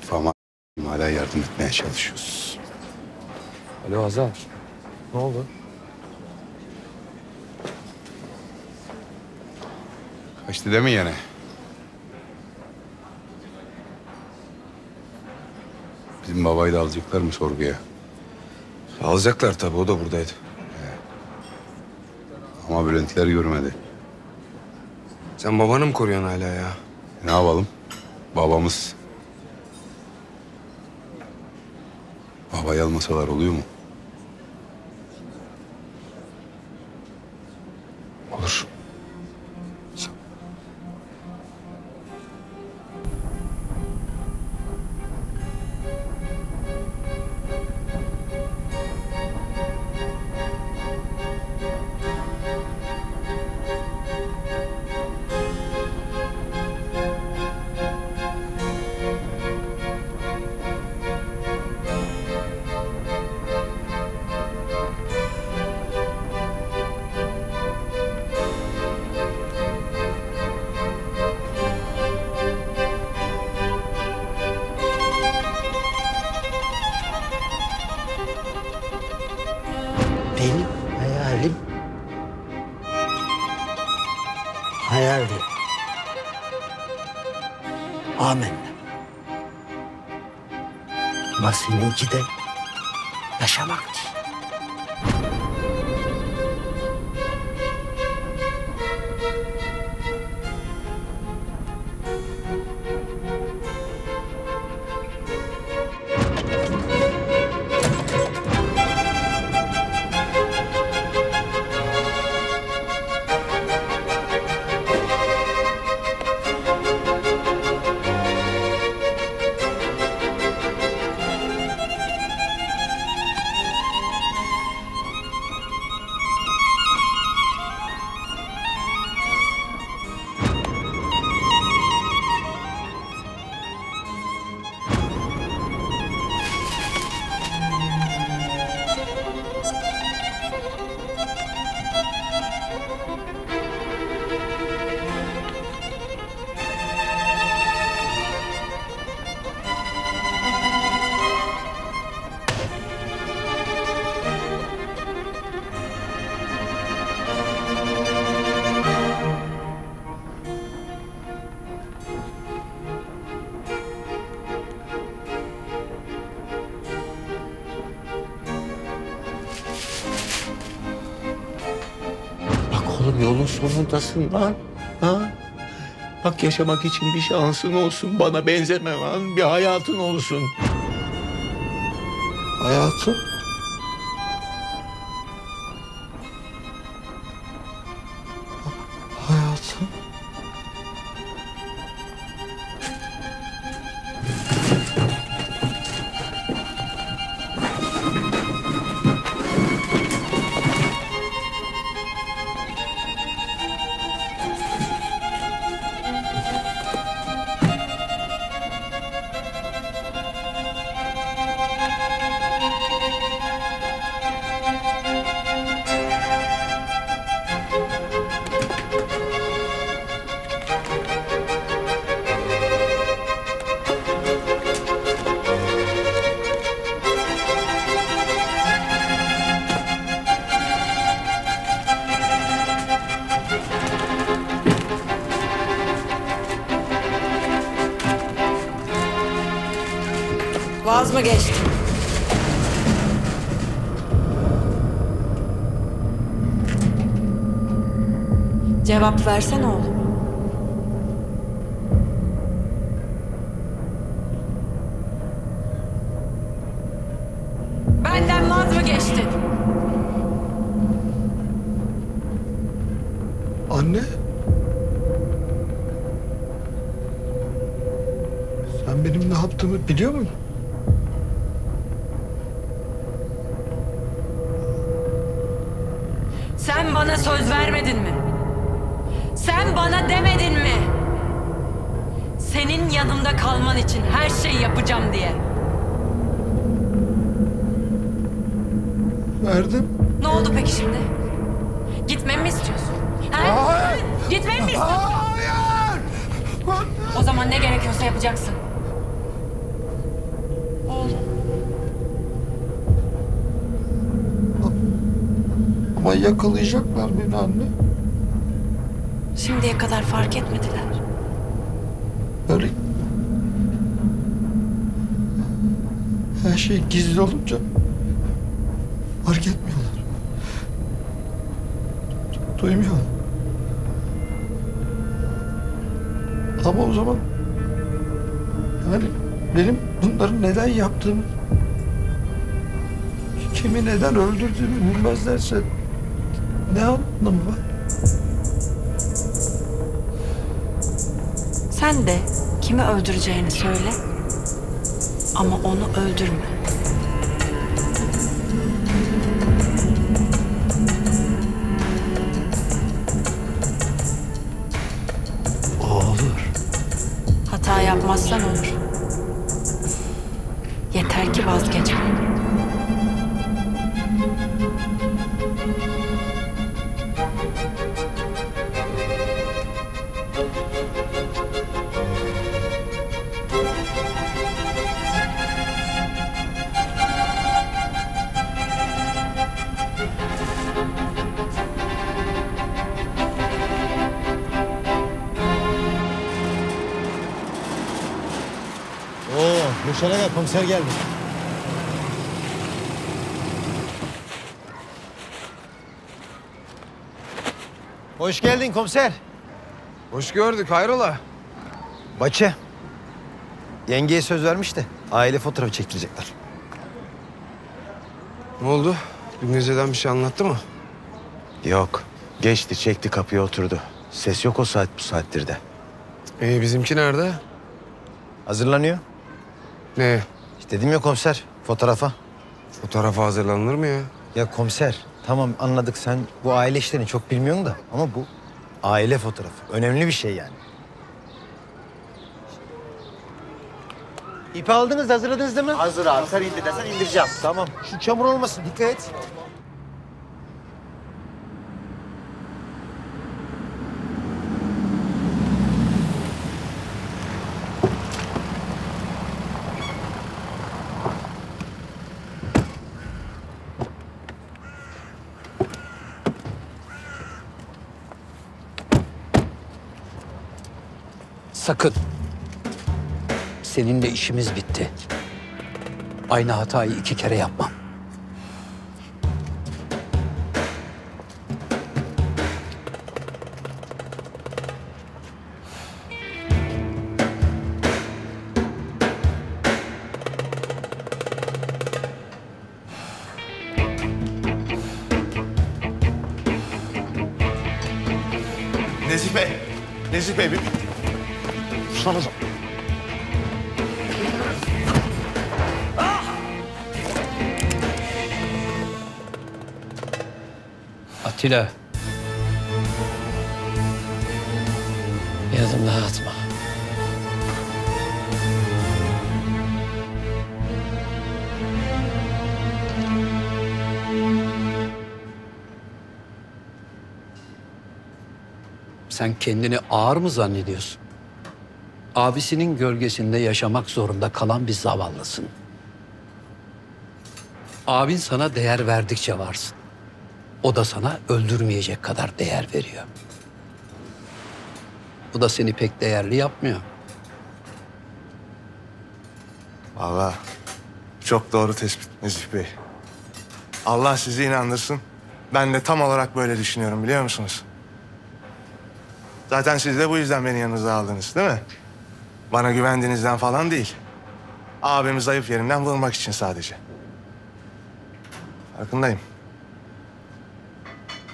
Fama hala yardım etmeye çalışıyoruz. Alo Hazal. Ne oldu? Kaçtı değil mi yine? Bizim babayı da alacaklar mı sorguya? Alacaklar tabii o da buradaydı. Ama Bülentler görmedi. Sen babanı mı koruyorsun hala ya? Ne yapalım? Babamız. Babayı almasalar oluyor mu? Oğlum yolun sonundasın lan. Ha? Bak yaşamak için bir şansın olsun. Bana benzeme lan. Bir hayatın olsun. Hayatım? Fark etmediler. Böyle her şey gizli olunca fark etmiyorlar. Duymuyorlar. Ama o zaman yani benim bunları neden yaptığımı kimi neden öldürdüğümü bilmezlerse ne anlamı var? Sen de kimi öldüreceğini söyle ama onu öldürme. Komiser geldi. Hoş geldin komiser. Hoş gördük, hayrola? Baçı. Yengeye söz vermişti. Aile fotoğrafı çekilecekler. Ne oldu? Dün geceden bir şey anlattı mı? Yok. Geçti, çekti kapıya oturdu. Ses yok o saat bu saattir de. Ee, bizimki nerede? Hazırlanıyor. Ne? Dedim ya komiser fotoğrafa. Fotoğrafa hazırlanır mı ya? Ya komiser tamam anladık sen bu aile işlerini çok bilmiyorsun da ama bu aile fotoğrafı. Önemli bir şey yani. İpi aldınız hazırladınız değil mi? Hazır abi sen indir desen indireceğim. Tamam. Şu çamur olmasın dikkat et. Sakın. Seninle işimiz bitti. Aynı hatayı iki kere yapmam. Sen kendini ağır mı zannediyorsun? Abisinin gölgesinde yaşamak zorunda kalan bir zavallısın. Abin sana değer verdikçe varsın. O da sana öldürmeyecek kadar değer veriyor. Bu da seni pek değerli yapmıyor. Vallahi çok doğru tespit Nezih Bey. Allah sizi inandırsın. Ben de tam olarak böyle düşünüyorum biliyor musunuz? Zaten siz de bu yüzden beni yanınıza aldınız değil mi? Bana güvendiğinizden falan değil. Abimi zayıf yerinden vurmak için sadece. Farkındayım.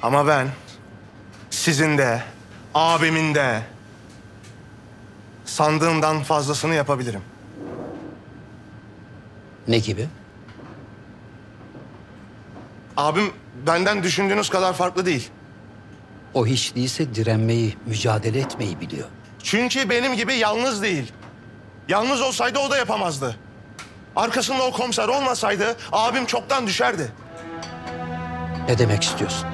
Ama ben sizin de abimin de sandığımdan fazlasını yapabilirim. Ne gibi? Abim benden düşündüğünüz kadar farklı değil. O hiç değilse direnmeyi, mücadele etmeyi biliyor. Çünkü benim gibi yalnız değil. Yalnız olsaydı o da yapamazdı. Arkasında o komiser olmasaydı abim çoktan düşerdi. Ne demek istiyorsun?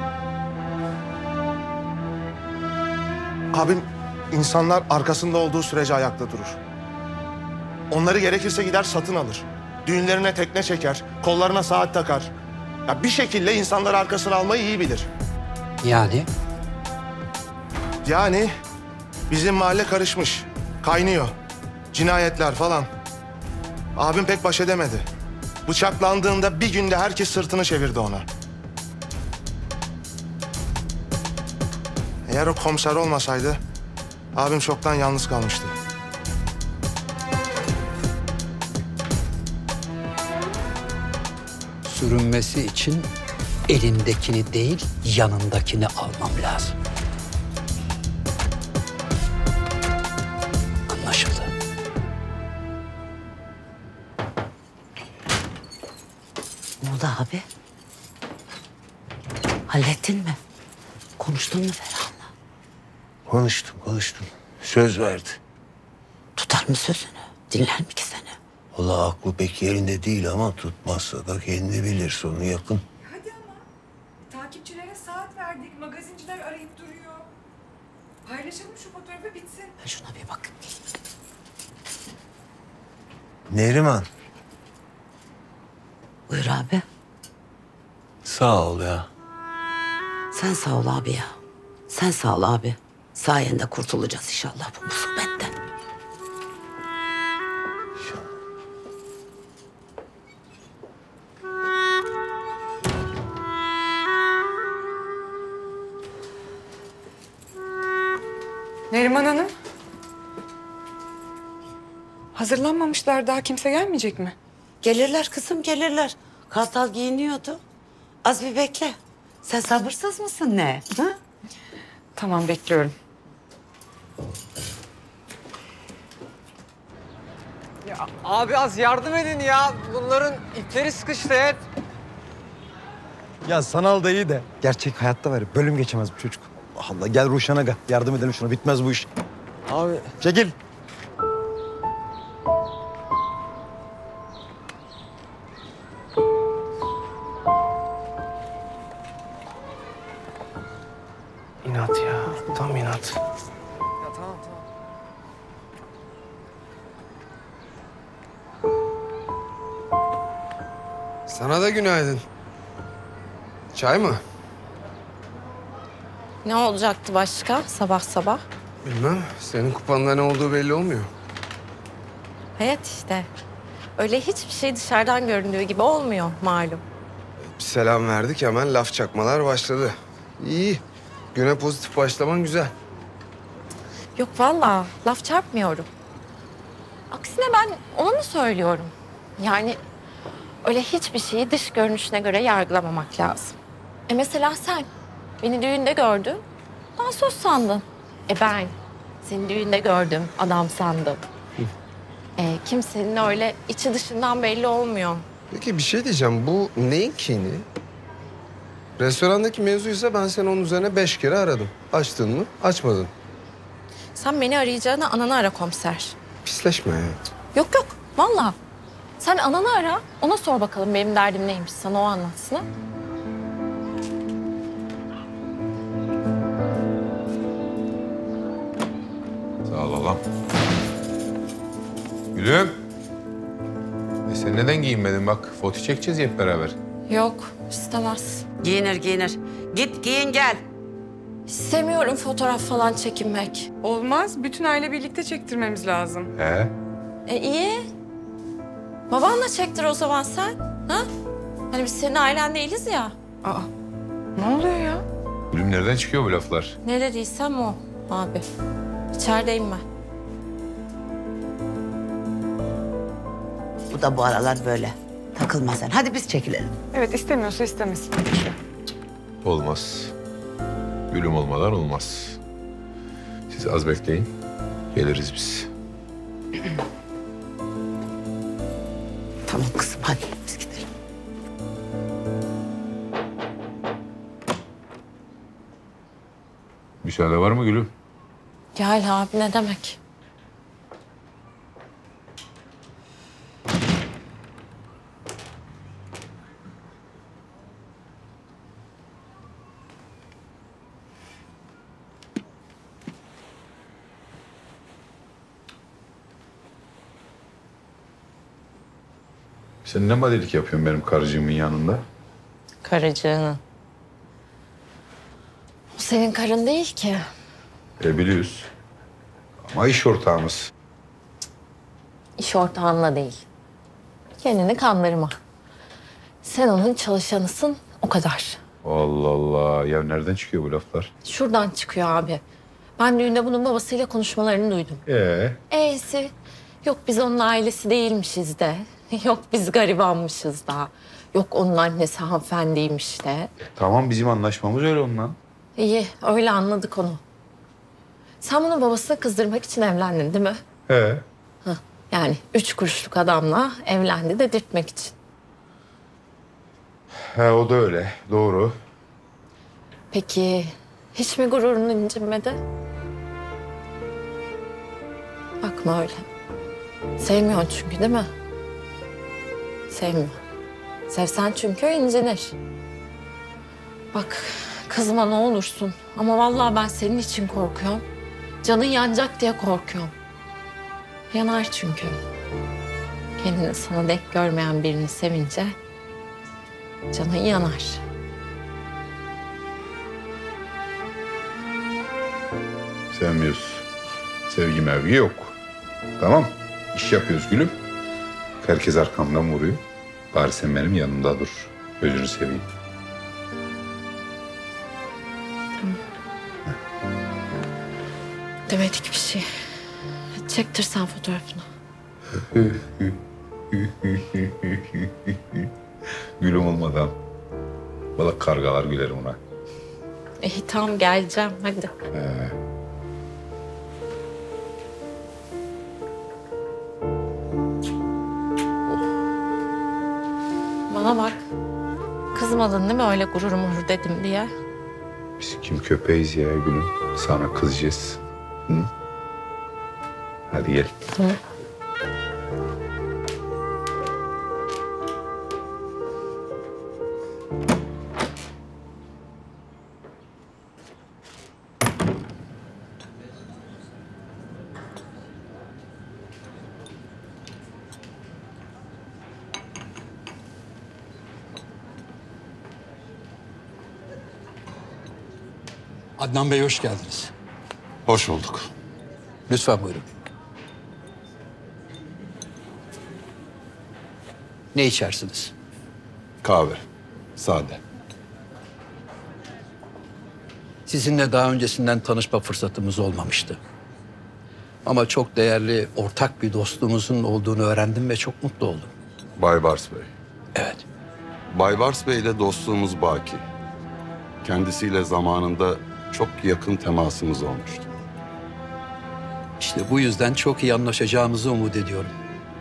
Abim insanlar arkasında olduğu sürece ayakta durur. Onları gerekirse gider satın alır. Düğünlerine tekne çeker, kollarına saat takar. Ya bir şekilde insanları arkasına almayı iyi bilir. Yani Yani bizim mahalle karışmış, kaynıyor. Cinayetler falan. Abim pek baş edemedi. Bıçaklandığında bir günde herkes sırtını çevirdi ona. Eğer o komiser olmasaydı abim çoktan yalnız kalmıştı. sürünmesi için elindekini değil, yanındakini almam lazım. Oldu abi? Hallettin mi? Konuştun mu Ferhan'la? Konuştum konuştum. Söz verdi. Tutar mı sözünü? Dinler mi ki seni? Valla aklı pek yerinde değil ama tutmazsa da kendi bilir sonu yakın. Hadi ama. Takipçilere saat verdik. Magazinciler arayıp duruyor. Paylaşalım şu fotoğrafı bitsin. Şuna bir bak. Neriman. Buyur abi. Sağ ol ya. Sen sağ ol abi ya. Sen sağ ol abi. Sayende kurtulacağız inşallah bu musibetten. Neriman Hanım. Hazırlanmamışlar daha kimse gelmeyecek mi? Gelirler kızım gelirler. Kartal giyiniyordu. Az bir bekle. Sen sabırsız mısın ne? Ha? Tamam bekliyorum. Ya abi az yardım edin ya. Bunların ipleri sıkıştı hep. Ya sanal da iyi de gerçek hayatta var ya, bölüm geçemez bu çocuk. Allah gel Ruşen Aga yardım edelim şuna bitmez bu iş. Abi Çekil. Çay mı? Ne olacaktı başka sabah sabah? Bilmem. Senin kupanda ne olduğu belli olmuyor. Hayat işte. Öyle hiçbir şey dışarıdan göründüğü gibi olmuyor malum. Bir selam verdik hemen laf çakmalar başladı. İyi. Güne pozitif başlaman güzel. Yok vallahi laf çarpmıyorum. Aksine ben onu söylüyorum. Yani öyle hiçbir şeyi dış görünüşüne göre yargılamamak lazım. E mesela sen beni düğünde gördün, dansöz sandın. E ben seni düğünde gördüm, adam sandım. E, kimsenin öyle içi dışından belli olmuyor. Peki bir şey diyeceğim. Bu neyin kini? Restorandaki mevzuysa ben seni onun üzerine beş kere aradım. Açtın mı? Açmadın. Sen beni arayacağına ananı ara komiser. Pisleşme ya. Yok yok vallahi. Sen ananı ara, ona sor bakalım benim derdim neymiş sana o anlatsın ha. Allah'ım. Gülüm. E sen neden giyinmedin bak? Foto çekeceğiz hep beraber. Yok istemez. Giyinir giyinir. Git giyin gel. İstemiyorum fotoğraf falan çekinmek. Olmaz. Bütün aile birlikte çektirmemiz lazım. He? E iyi. Babanla çektir o zaman sen. Ha? Hani biz senin ailen değiliz ya. Aa, ne oluyor ya? Gülüm nereden çıkıyor bu laflar? Ne dediysem o abi. İçerideyim ben. Bu da bu aralar böyle. Takılma sen. Hadi biz çekilelim. Evet istemiyorsa istemesin. Olmaz. Gülüm olmadan olmaz. Siz az bekleyin. Geliriz biz. *clears throat* Tamam kızım hadi biz gidelim. Müsaade var mı Gülüm? Gel abi ne demek? Sen ne modelik yapıyorsun benim karıcığımın yanında? Karıcığının. O senin karın değil ki. E biliyoruz. Ama iş ortağımız. İş ortağınla değil. Kendini kandırma. Sen onun çalışanısın o kadar. Allah Allah. Ya nereden çıkıyor bu laflar? Şuradan çıkıyor abi. Ben düğünde bunun babasıyla konuşmalarını duydum. Ee? E'si yok biz onun ailesi değilmişiz de. *laughs* Yok biz garibanmışız da. Yok onun annesi hanımefendiymiş de. Tamam bizim anlaşmamız öyle ondan. İyi öyle anladık onu. Sen bunu babasına kızdırmak için evlendin değil mi? He. Yani üç kuruşluk adamla evlendi dedirtmek için. He o da öyle. Doğru. Peki hiç mi gururun incinmedi? Bakma öyle. Sevmiyorsun çünkü değil mi? Sevmiyor. Sevsen çünkü incinir. Bak kızma ne olursun. Ama vallahi ben senin için korkuyorum. Canın yanacak diye korkuyorum. Yanar çünkü. Kendini sana denk görmeyen birini sevince canın yanar. Sevmiyoruz. Sevgi mevgi yok. Tamam. İş yapıyoruz gülüm. Herkes arkamdan vuruyor. Bari sen benim yanımda dur. Gözünü seveyim. Demek görmedik bir şey. Çektir sen fotoğrafını. *laughs* Gülüm olmadan. Valla kargalar güler ona. İyi tamam geleceğim hadi. He. Bana bak. Kızmadın değil mi öyle gurur murur dedim diye? Biz kim köpeğiz ya gülüm. Sana kızacağız. Hı? Hadi gel. Tamam. Adnan Bey hoş geldiniz. Hoş bulduk. Lütfen buyurun. Ne içersiniz? Kahve. Sade. Sizinle daha öncesinden tanışma fırsatımız olmamıştı. Ama çok değerli ortak bir dostluğumuzun olduğunu öğrendim ve çok mutlu oldum. Bay Bars Bey. Evet. Bay Bars Bey ile dostluğumuz baki. Kendisiyle zamanında çok yakın temasımız olmuştu. İşte bu yüzden çok iyi anlaşacağımızı umut ediyorum.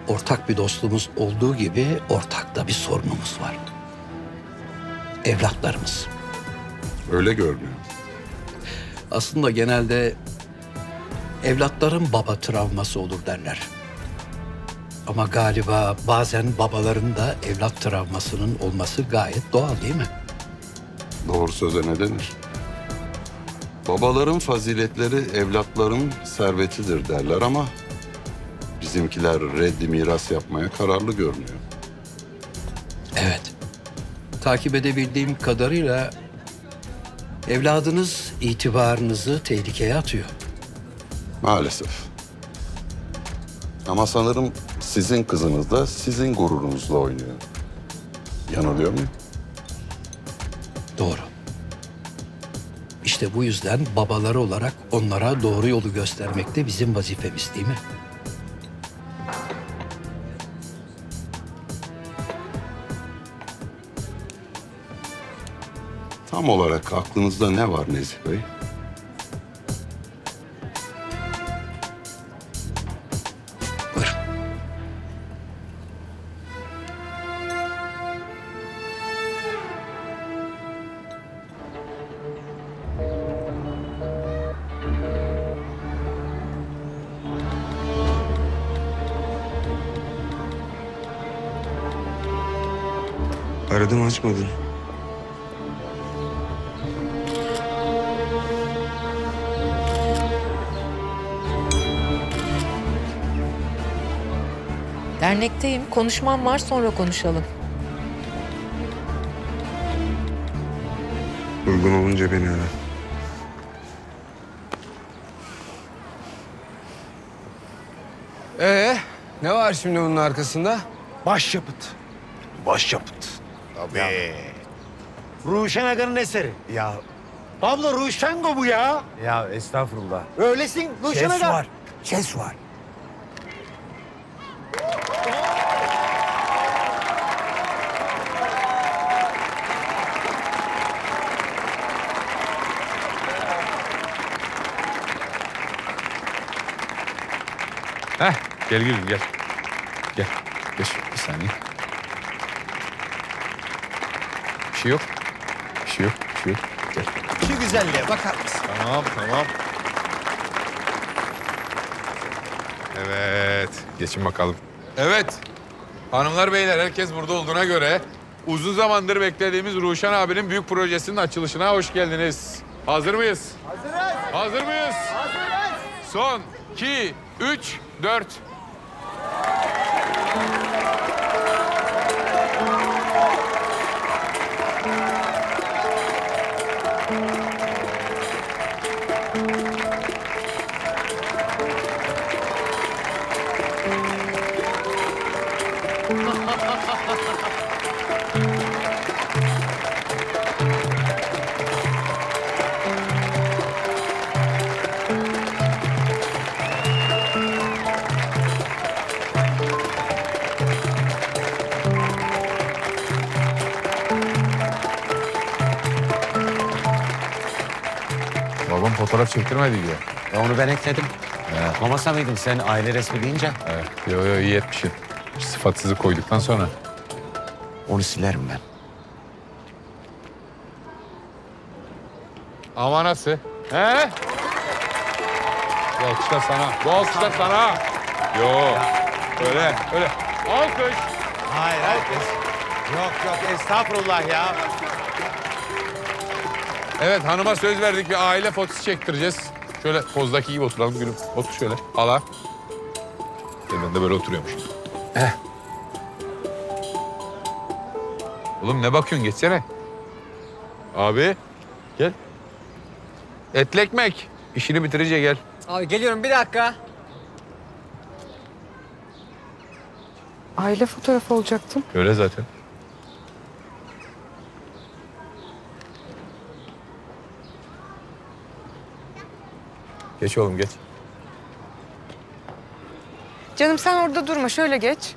Ortak bir dostluğumuz olduğu gibi ortak da bir sorunumuz var. Evlatlarımız. Öyle görünüyor. Aslında genelde evlatların baba travması olur derler. Ama galiba bazen babaların da evlat travmasının olması gayet doğal değil mi? Doğru söze ne denir? Babaların faziletleri evlatların servetidir derler ama bizimkiler reddi miras yapmaya kararlı görünüyor. Evet. Takip edebildiğim kadarıyla evladınız itibarınızı tehlikeye atıyor. Maalesef. Ama sanırım sizin kızınız da sizin gururunuzla oynuyor. Yanılıyor muyum? Doğru. İşte bu yüzden babaları olarak onlara doğru yolu göstermek de bizim vazifemiz değil mi? Tam olarak aklınızda ne var Nezih Bey? Aradım açmadın. Dernekteyim. Konuşmam var sonra konuşalım. Uygun olunca beni ara. Ee, ne var şimdi bunun arkasında? Başyapıt. Başyapıt. Tabii. Ruşen Aga'nın eseri. Ya. Abla Ruşengo bu ya. Ya estağfurullah. Öylesin Ruşen Ses Aga. var. Ses var. Heh, gel gülüm gel. Gel. Geç bir saniye. Bir şey yok. Bir şey yok. Bir şey yok. Gel. Şu güzelliğe bakar mısın? Tamam tamam. Evet. Geçin bakalım. Evet. Hanımlar beyler herkes burada olduğuna göre uzun zamandır beklediğimiz Ruşen abinin büyük projesinin açılışına hoş geldiniz. Hazır mıyız? Hazırız. Hazır mıyız? Hazırız. Son, iki, üç, dört. Çektirmedi diyor. Ya onu ben ekledim. Mamasa mıydın sen aile resmi deyince? Evet. Yo yo iyi etmişsin. Sıfatsızı koyduktan sonra. Onu silerim ben. Ama nasıl? He? Bu alkışlar sana. Bu alkışlar sana. Yo. Öyle, öyle. Alkış. Hayır hayır. Yok yok estağfurullah ya. Evet hanıma söz verdik bir aile fotosu çektireceğiz. Şöyle pozdaki gibi oturalım gülüm. Otur şöyle. Al ha. Gel ben de böyle oturuyormuşum. Eh. Oğlum ne bakıyorsun geçsene. Abi gel. Etli ekmek. İşini bitirince gel. Abi geliyorum bir dakika. Aile fotoğrafı olacaktım. Öyle zaten. Geç oğlum geç. Canım sen orada durma şöyle geç.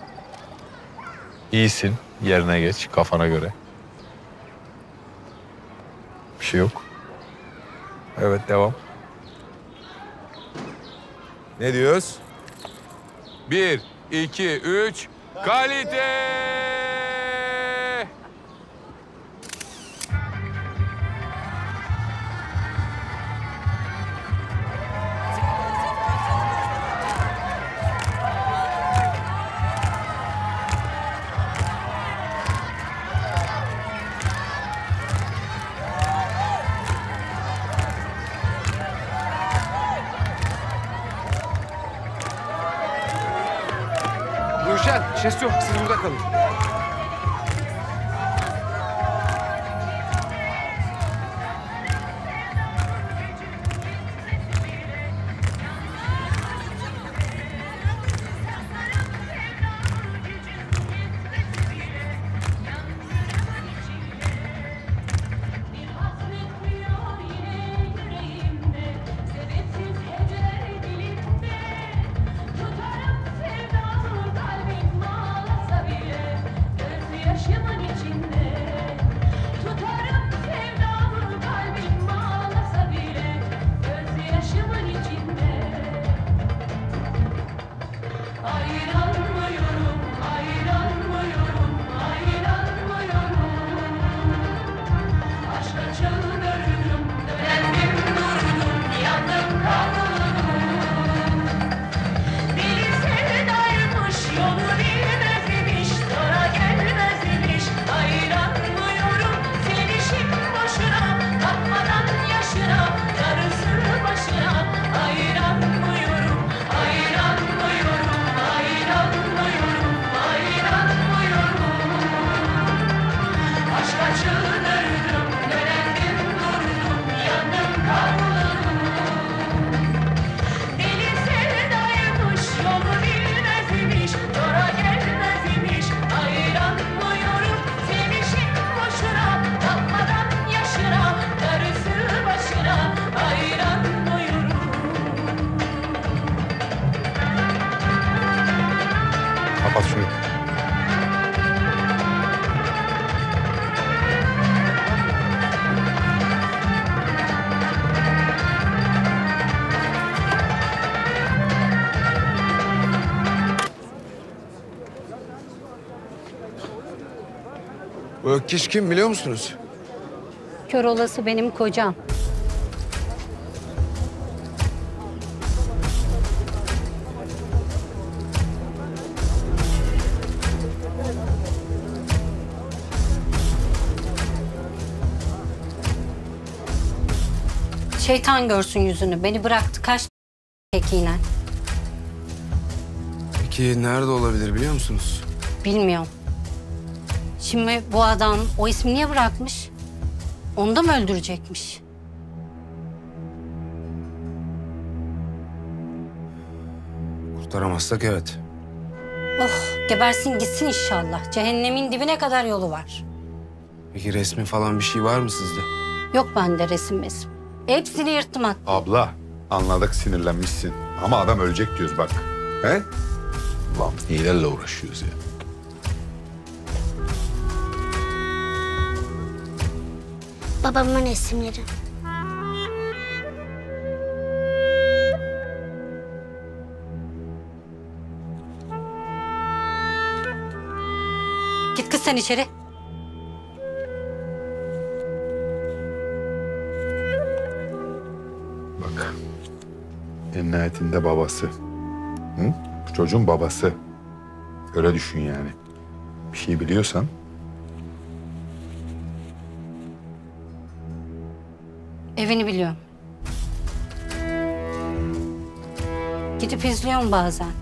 İyisin. Yerine geç kafana göre. Bir şey yok. Evet devam. Ne diyoruz? Bir, iki, üç. Kalite! Ruşen, şes yok. Siz burada kalın. Ökkeş kim biliyor musunuz? Kör olası benim kocam. Şeytan görsün yüzünü. Beni bıraktı kaç tekinen. Peki nerede olabilir biliyor musunuz? Bilmiyorum. Şimdi bu adam o ismi niye bırakmış? Onu da mı öldürecekmiş? Kurtaramazsak evet. Oh gebersin gitsin inşallah. Cehennemin dibine kadar yolu var. Peki resmi falan bir şey var mı sizde? Yok bende resim mesim. Hepsini yırttım hatta. Abla anladık sinirlenmişsin. Ama adam ölecek diyoruz bak. He? Lan iyilerle uğraşıyoruz ya. babamın resimleri. Git kız sen içeri. Bak. En nihayetinde babası. Hı? Bu çocuğun babası. Öyle düşün yani. Bir şey biliyorsan Gidip izliyorum bazen.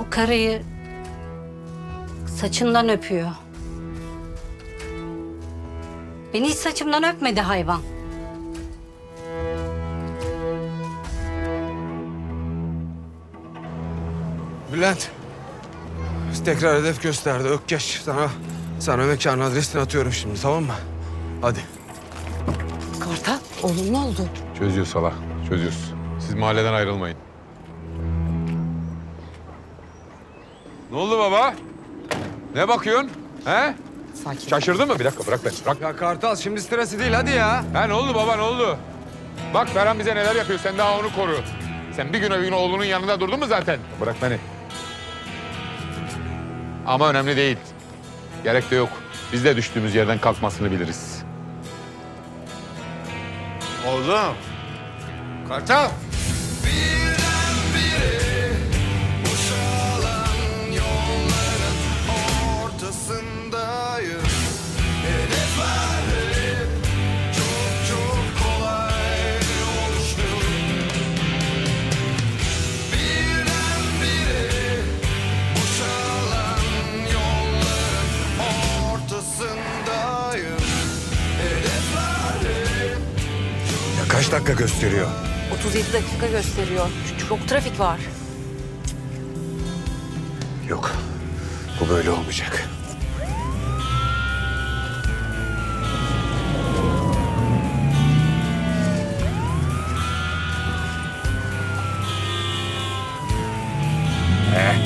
O karıyı saçından öpüyor. Beni hiç saçımdan öpmedi hayvan. Bülent. Tekrar hedef gösterdi. Ökkeş. Sana, sana mekanın adresini atıyorum şimdi tamam mı? Hadi. Kartal oğlum ne oldu? çözüyoruz hala. Çözüyoruz. Siz mahalleden ayrılmayın. Ne oldu baba? Ne bakıyorsun? He? Sakin. Şaşırdın mı? Bir dakika bırak beni. Bırak. Ya Kartal şimdi stresi değil hadi ya. Ha ne oldu baba ne oldu? Bak Ferhan bize neler yapıyor. Sen daha onu koru. Sen bir gün bir gün oğlunun yanında durdun mu zaten? Bırak beni. Ama önemli değil. Gerek de yok. Biz de düştüğümüz yerden kalkmasını biliriz. Oğlum. Kartal. ortasındayım. Hedefler hep çok çok kolay oluştu. Birdenbire boşalan yolların ortasındayım. Hedefler hep Ya kaç dakika gösteriyor? 37 dakika gösteriyor. Çok trafik var. Yok. Bu böyle olmayacak. Nereye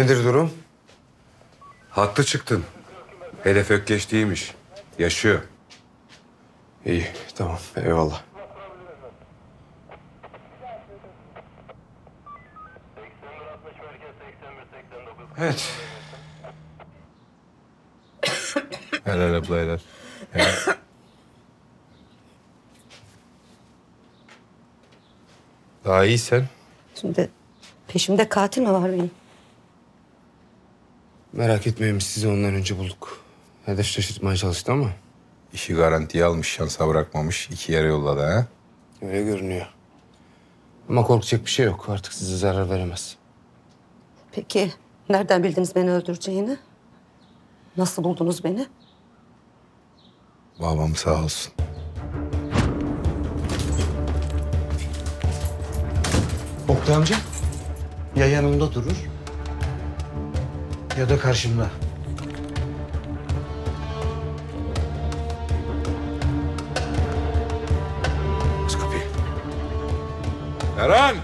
Nedir durum? Haklı çıktın. Hedef Ökkeş değilmiş. Yaşıyor. İyi tamam eyvallah. Evet. Helal abla helal. helal. Daha iyi sen. Şimdi peşimde katil mi var benim? Merak etmeyin biz sizi ondan önce bulduk. Hedef şaşırtmaya çalıştı ama. İşi garantiye almış, şansa bırakmamış. iki yere yolladı ha. Öyle görünüyor. Ama korkacak bir şey yok. Artık size zarar veremez. Peki nereden bildiniz beni öldüreceğini? Nasıl buldunuz beni? Babam sağ olsun. Oktay amca ya yanımda durur ya da karşımda. Aç kapıyı. Eren!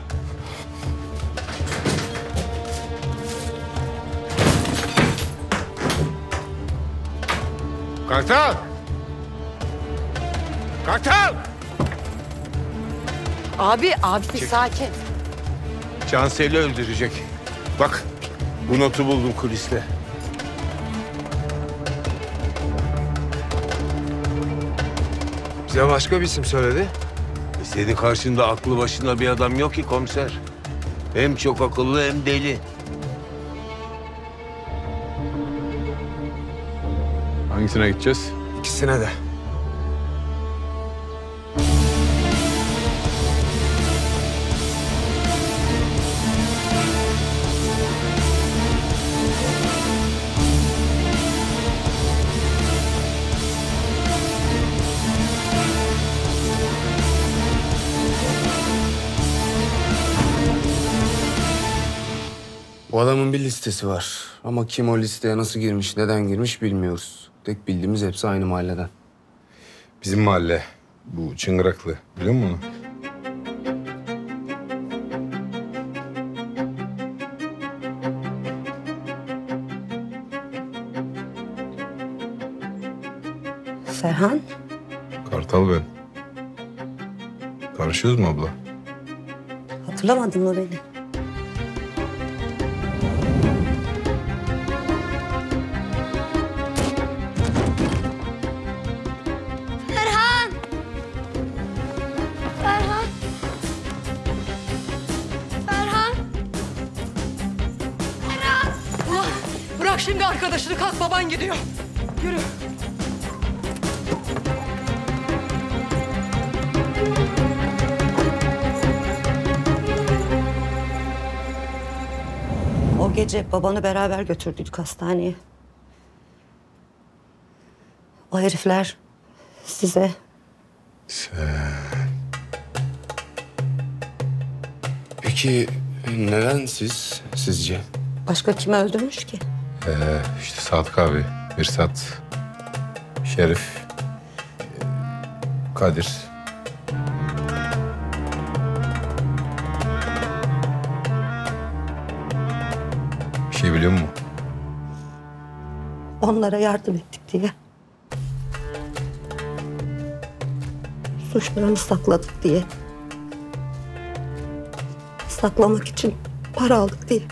Kartal! Kartal! Abi, abi bir sakin. Cansel'i öldürecek. Bak bu notu buldum kuliste. Bize başka bir isim söyledi. E senin karşında aklı başında bir adam yok ki komiser. Hem çok akıllı hem deli. Hangisine gideceğiz? İkisine de. Bu adamın bir listesi var. Ama kim o listeye nasıl girmiş, neden girmiş bilmiyoruz. Tek bildiğimiz hepsi aynı mahalleden. Bizim mahalle. Bu Çıngıraklı. Biliyor musun onu? Ferhan, Kartal ben. Tanışıyoruz mu abla? hatırlamadın mı beni? Gece babanı beraber götürdük hastaneye. O herifler size Peki neden siz, sizce? başka kimi öldürmüş ki? Ee, işte Sadık abi, Mirsat, Şerif, Kadir. Bir şey biliyor musun? Onlara yardım ettik diye. Suçlarını sakladık diye. Saklamak için para aldık diye.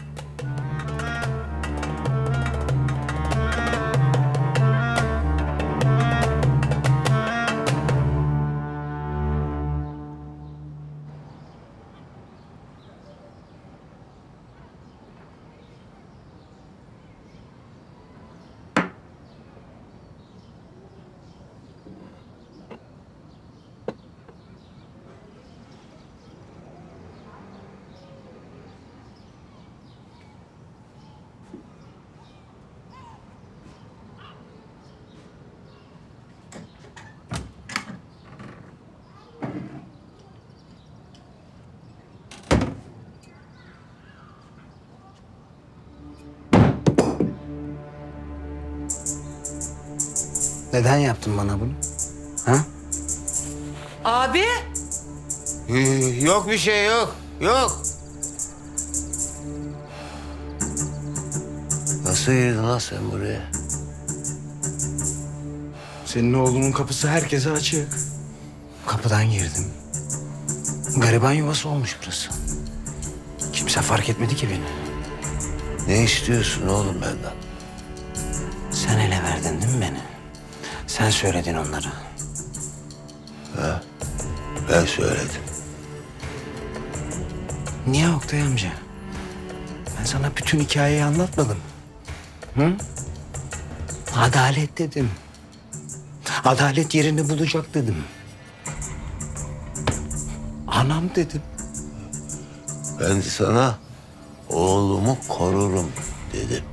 Neden yaptın bana bunu? Ha? Abi. Yok bir şey yok. Yok. Nasıl girdin lan sen buraya? Senin oğlunun kapısı herkese açık. Kapıdan girdim. Gariban yuvası olmuş burası. Kimse fark etmedi ki beni. Ne istiyorsun oğlum benden? Sen söyledin onlara. Ha? Ben söyledim. Niye Oktay amca? Ben sana bütün hikayeyi anlatmadım. Hı? Adalet dedim. Adalet yerini bulacak dedim. Anam dedim. Ben sana oğlumu korurum dedim.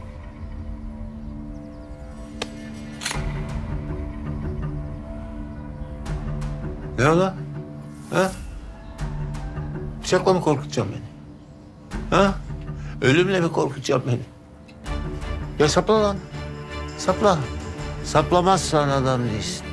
Ne o lan? Ha? Bıçakla mı korkutacaksın beni? Ha? Ölümle mi korkutacaksın beni? Ya sapla lan. Sapla. Saplamazsan adam değilsin.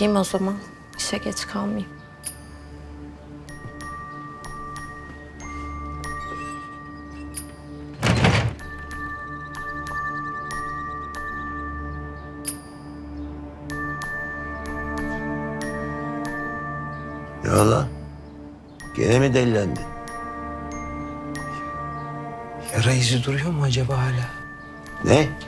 Çıkayım o zaman. İşe geç kalmayayım. Ne o lan? Gene mi delilendin? Yara izi duruyor mu acaba hala? Ne?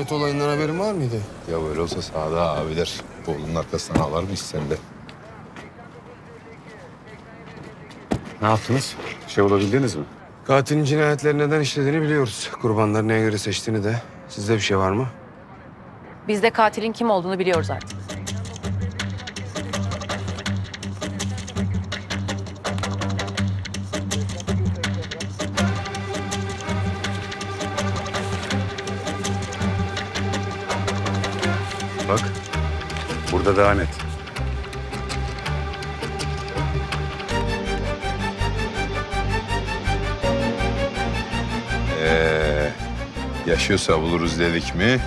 Rüşvet olayından haberin var mıydı? Ya böyle olsa sağda abiler oğlunun arkasından ağlar mıyız sen de? Ne yaptınız? Şey olabildiniz mi? Katilin cinayetleri neden işlediğini biliyoruz. Kurbanları neye göre seçtiğini de. Sizde bir şey var mı? Biz de katilin kim olduğunu biliyoruz artık. Burada daha net. Ee, yaşıyorsa buluruz dedik mi?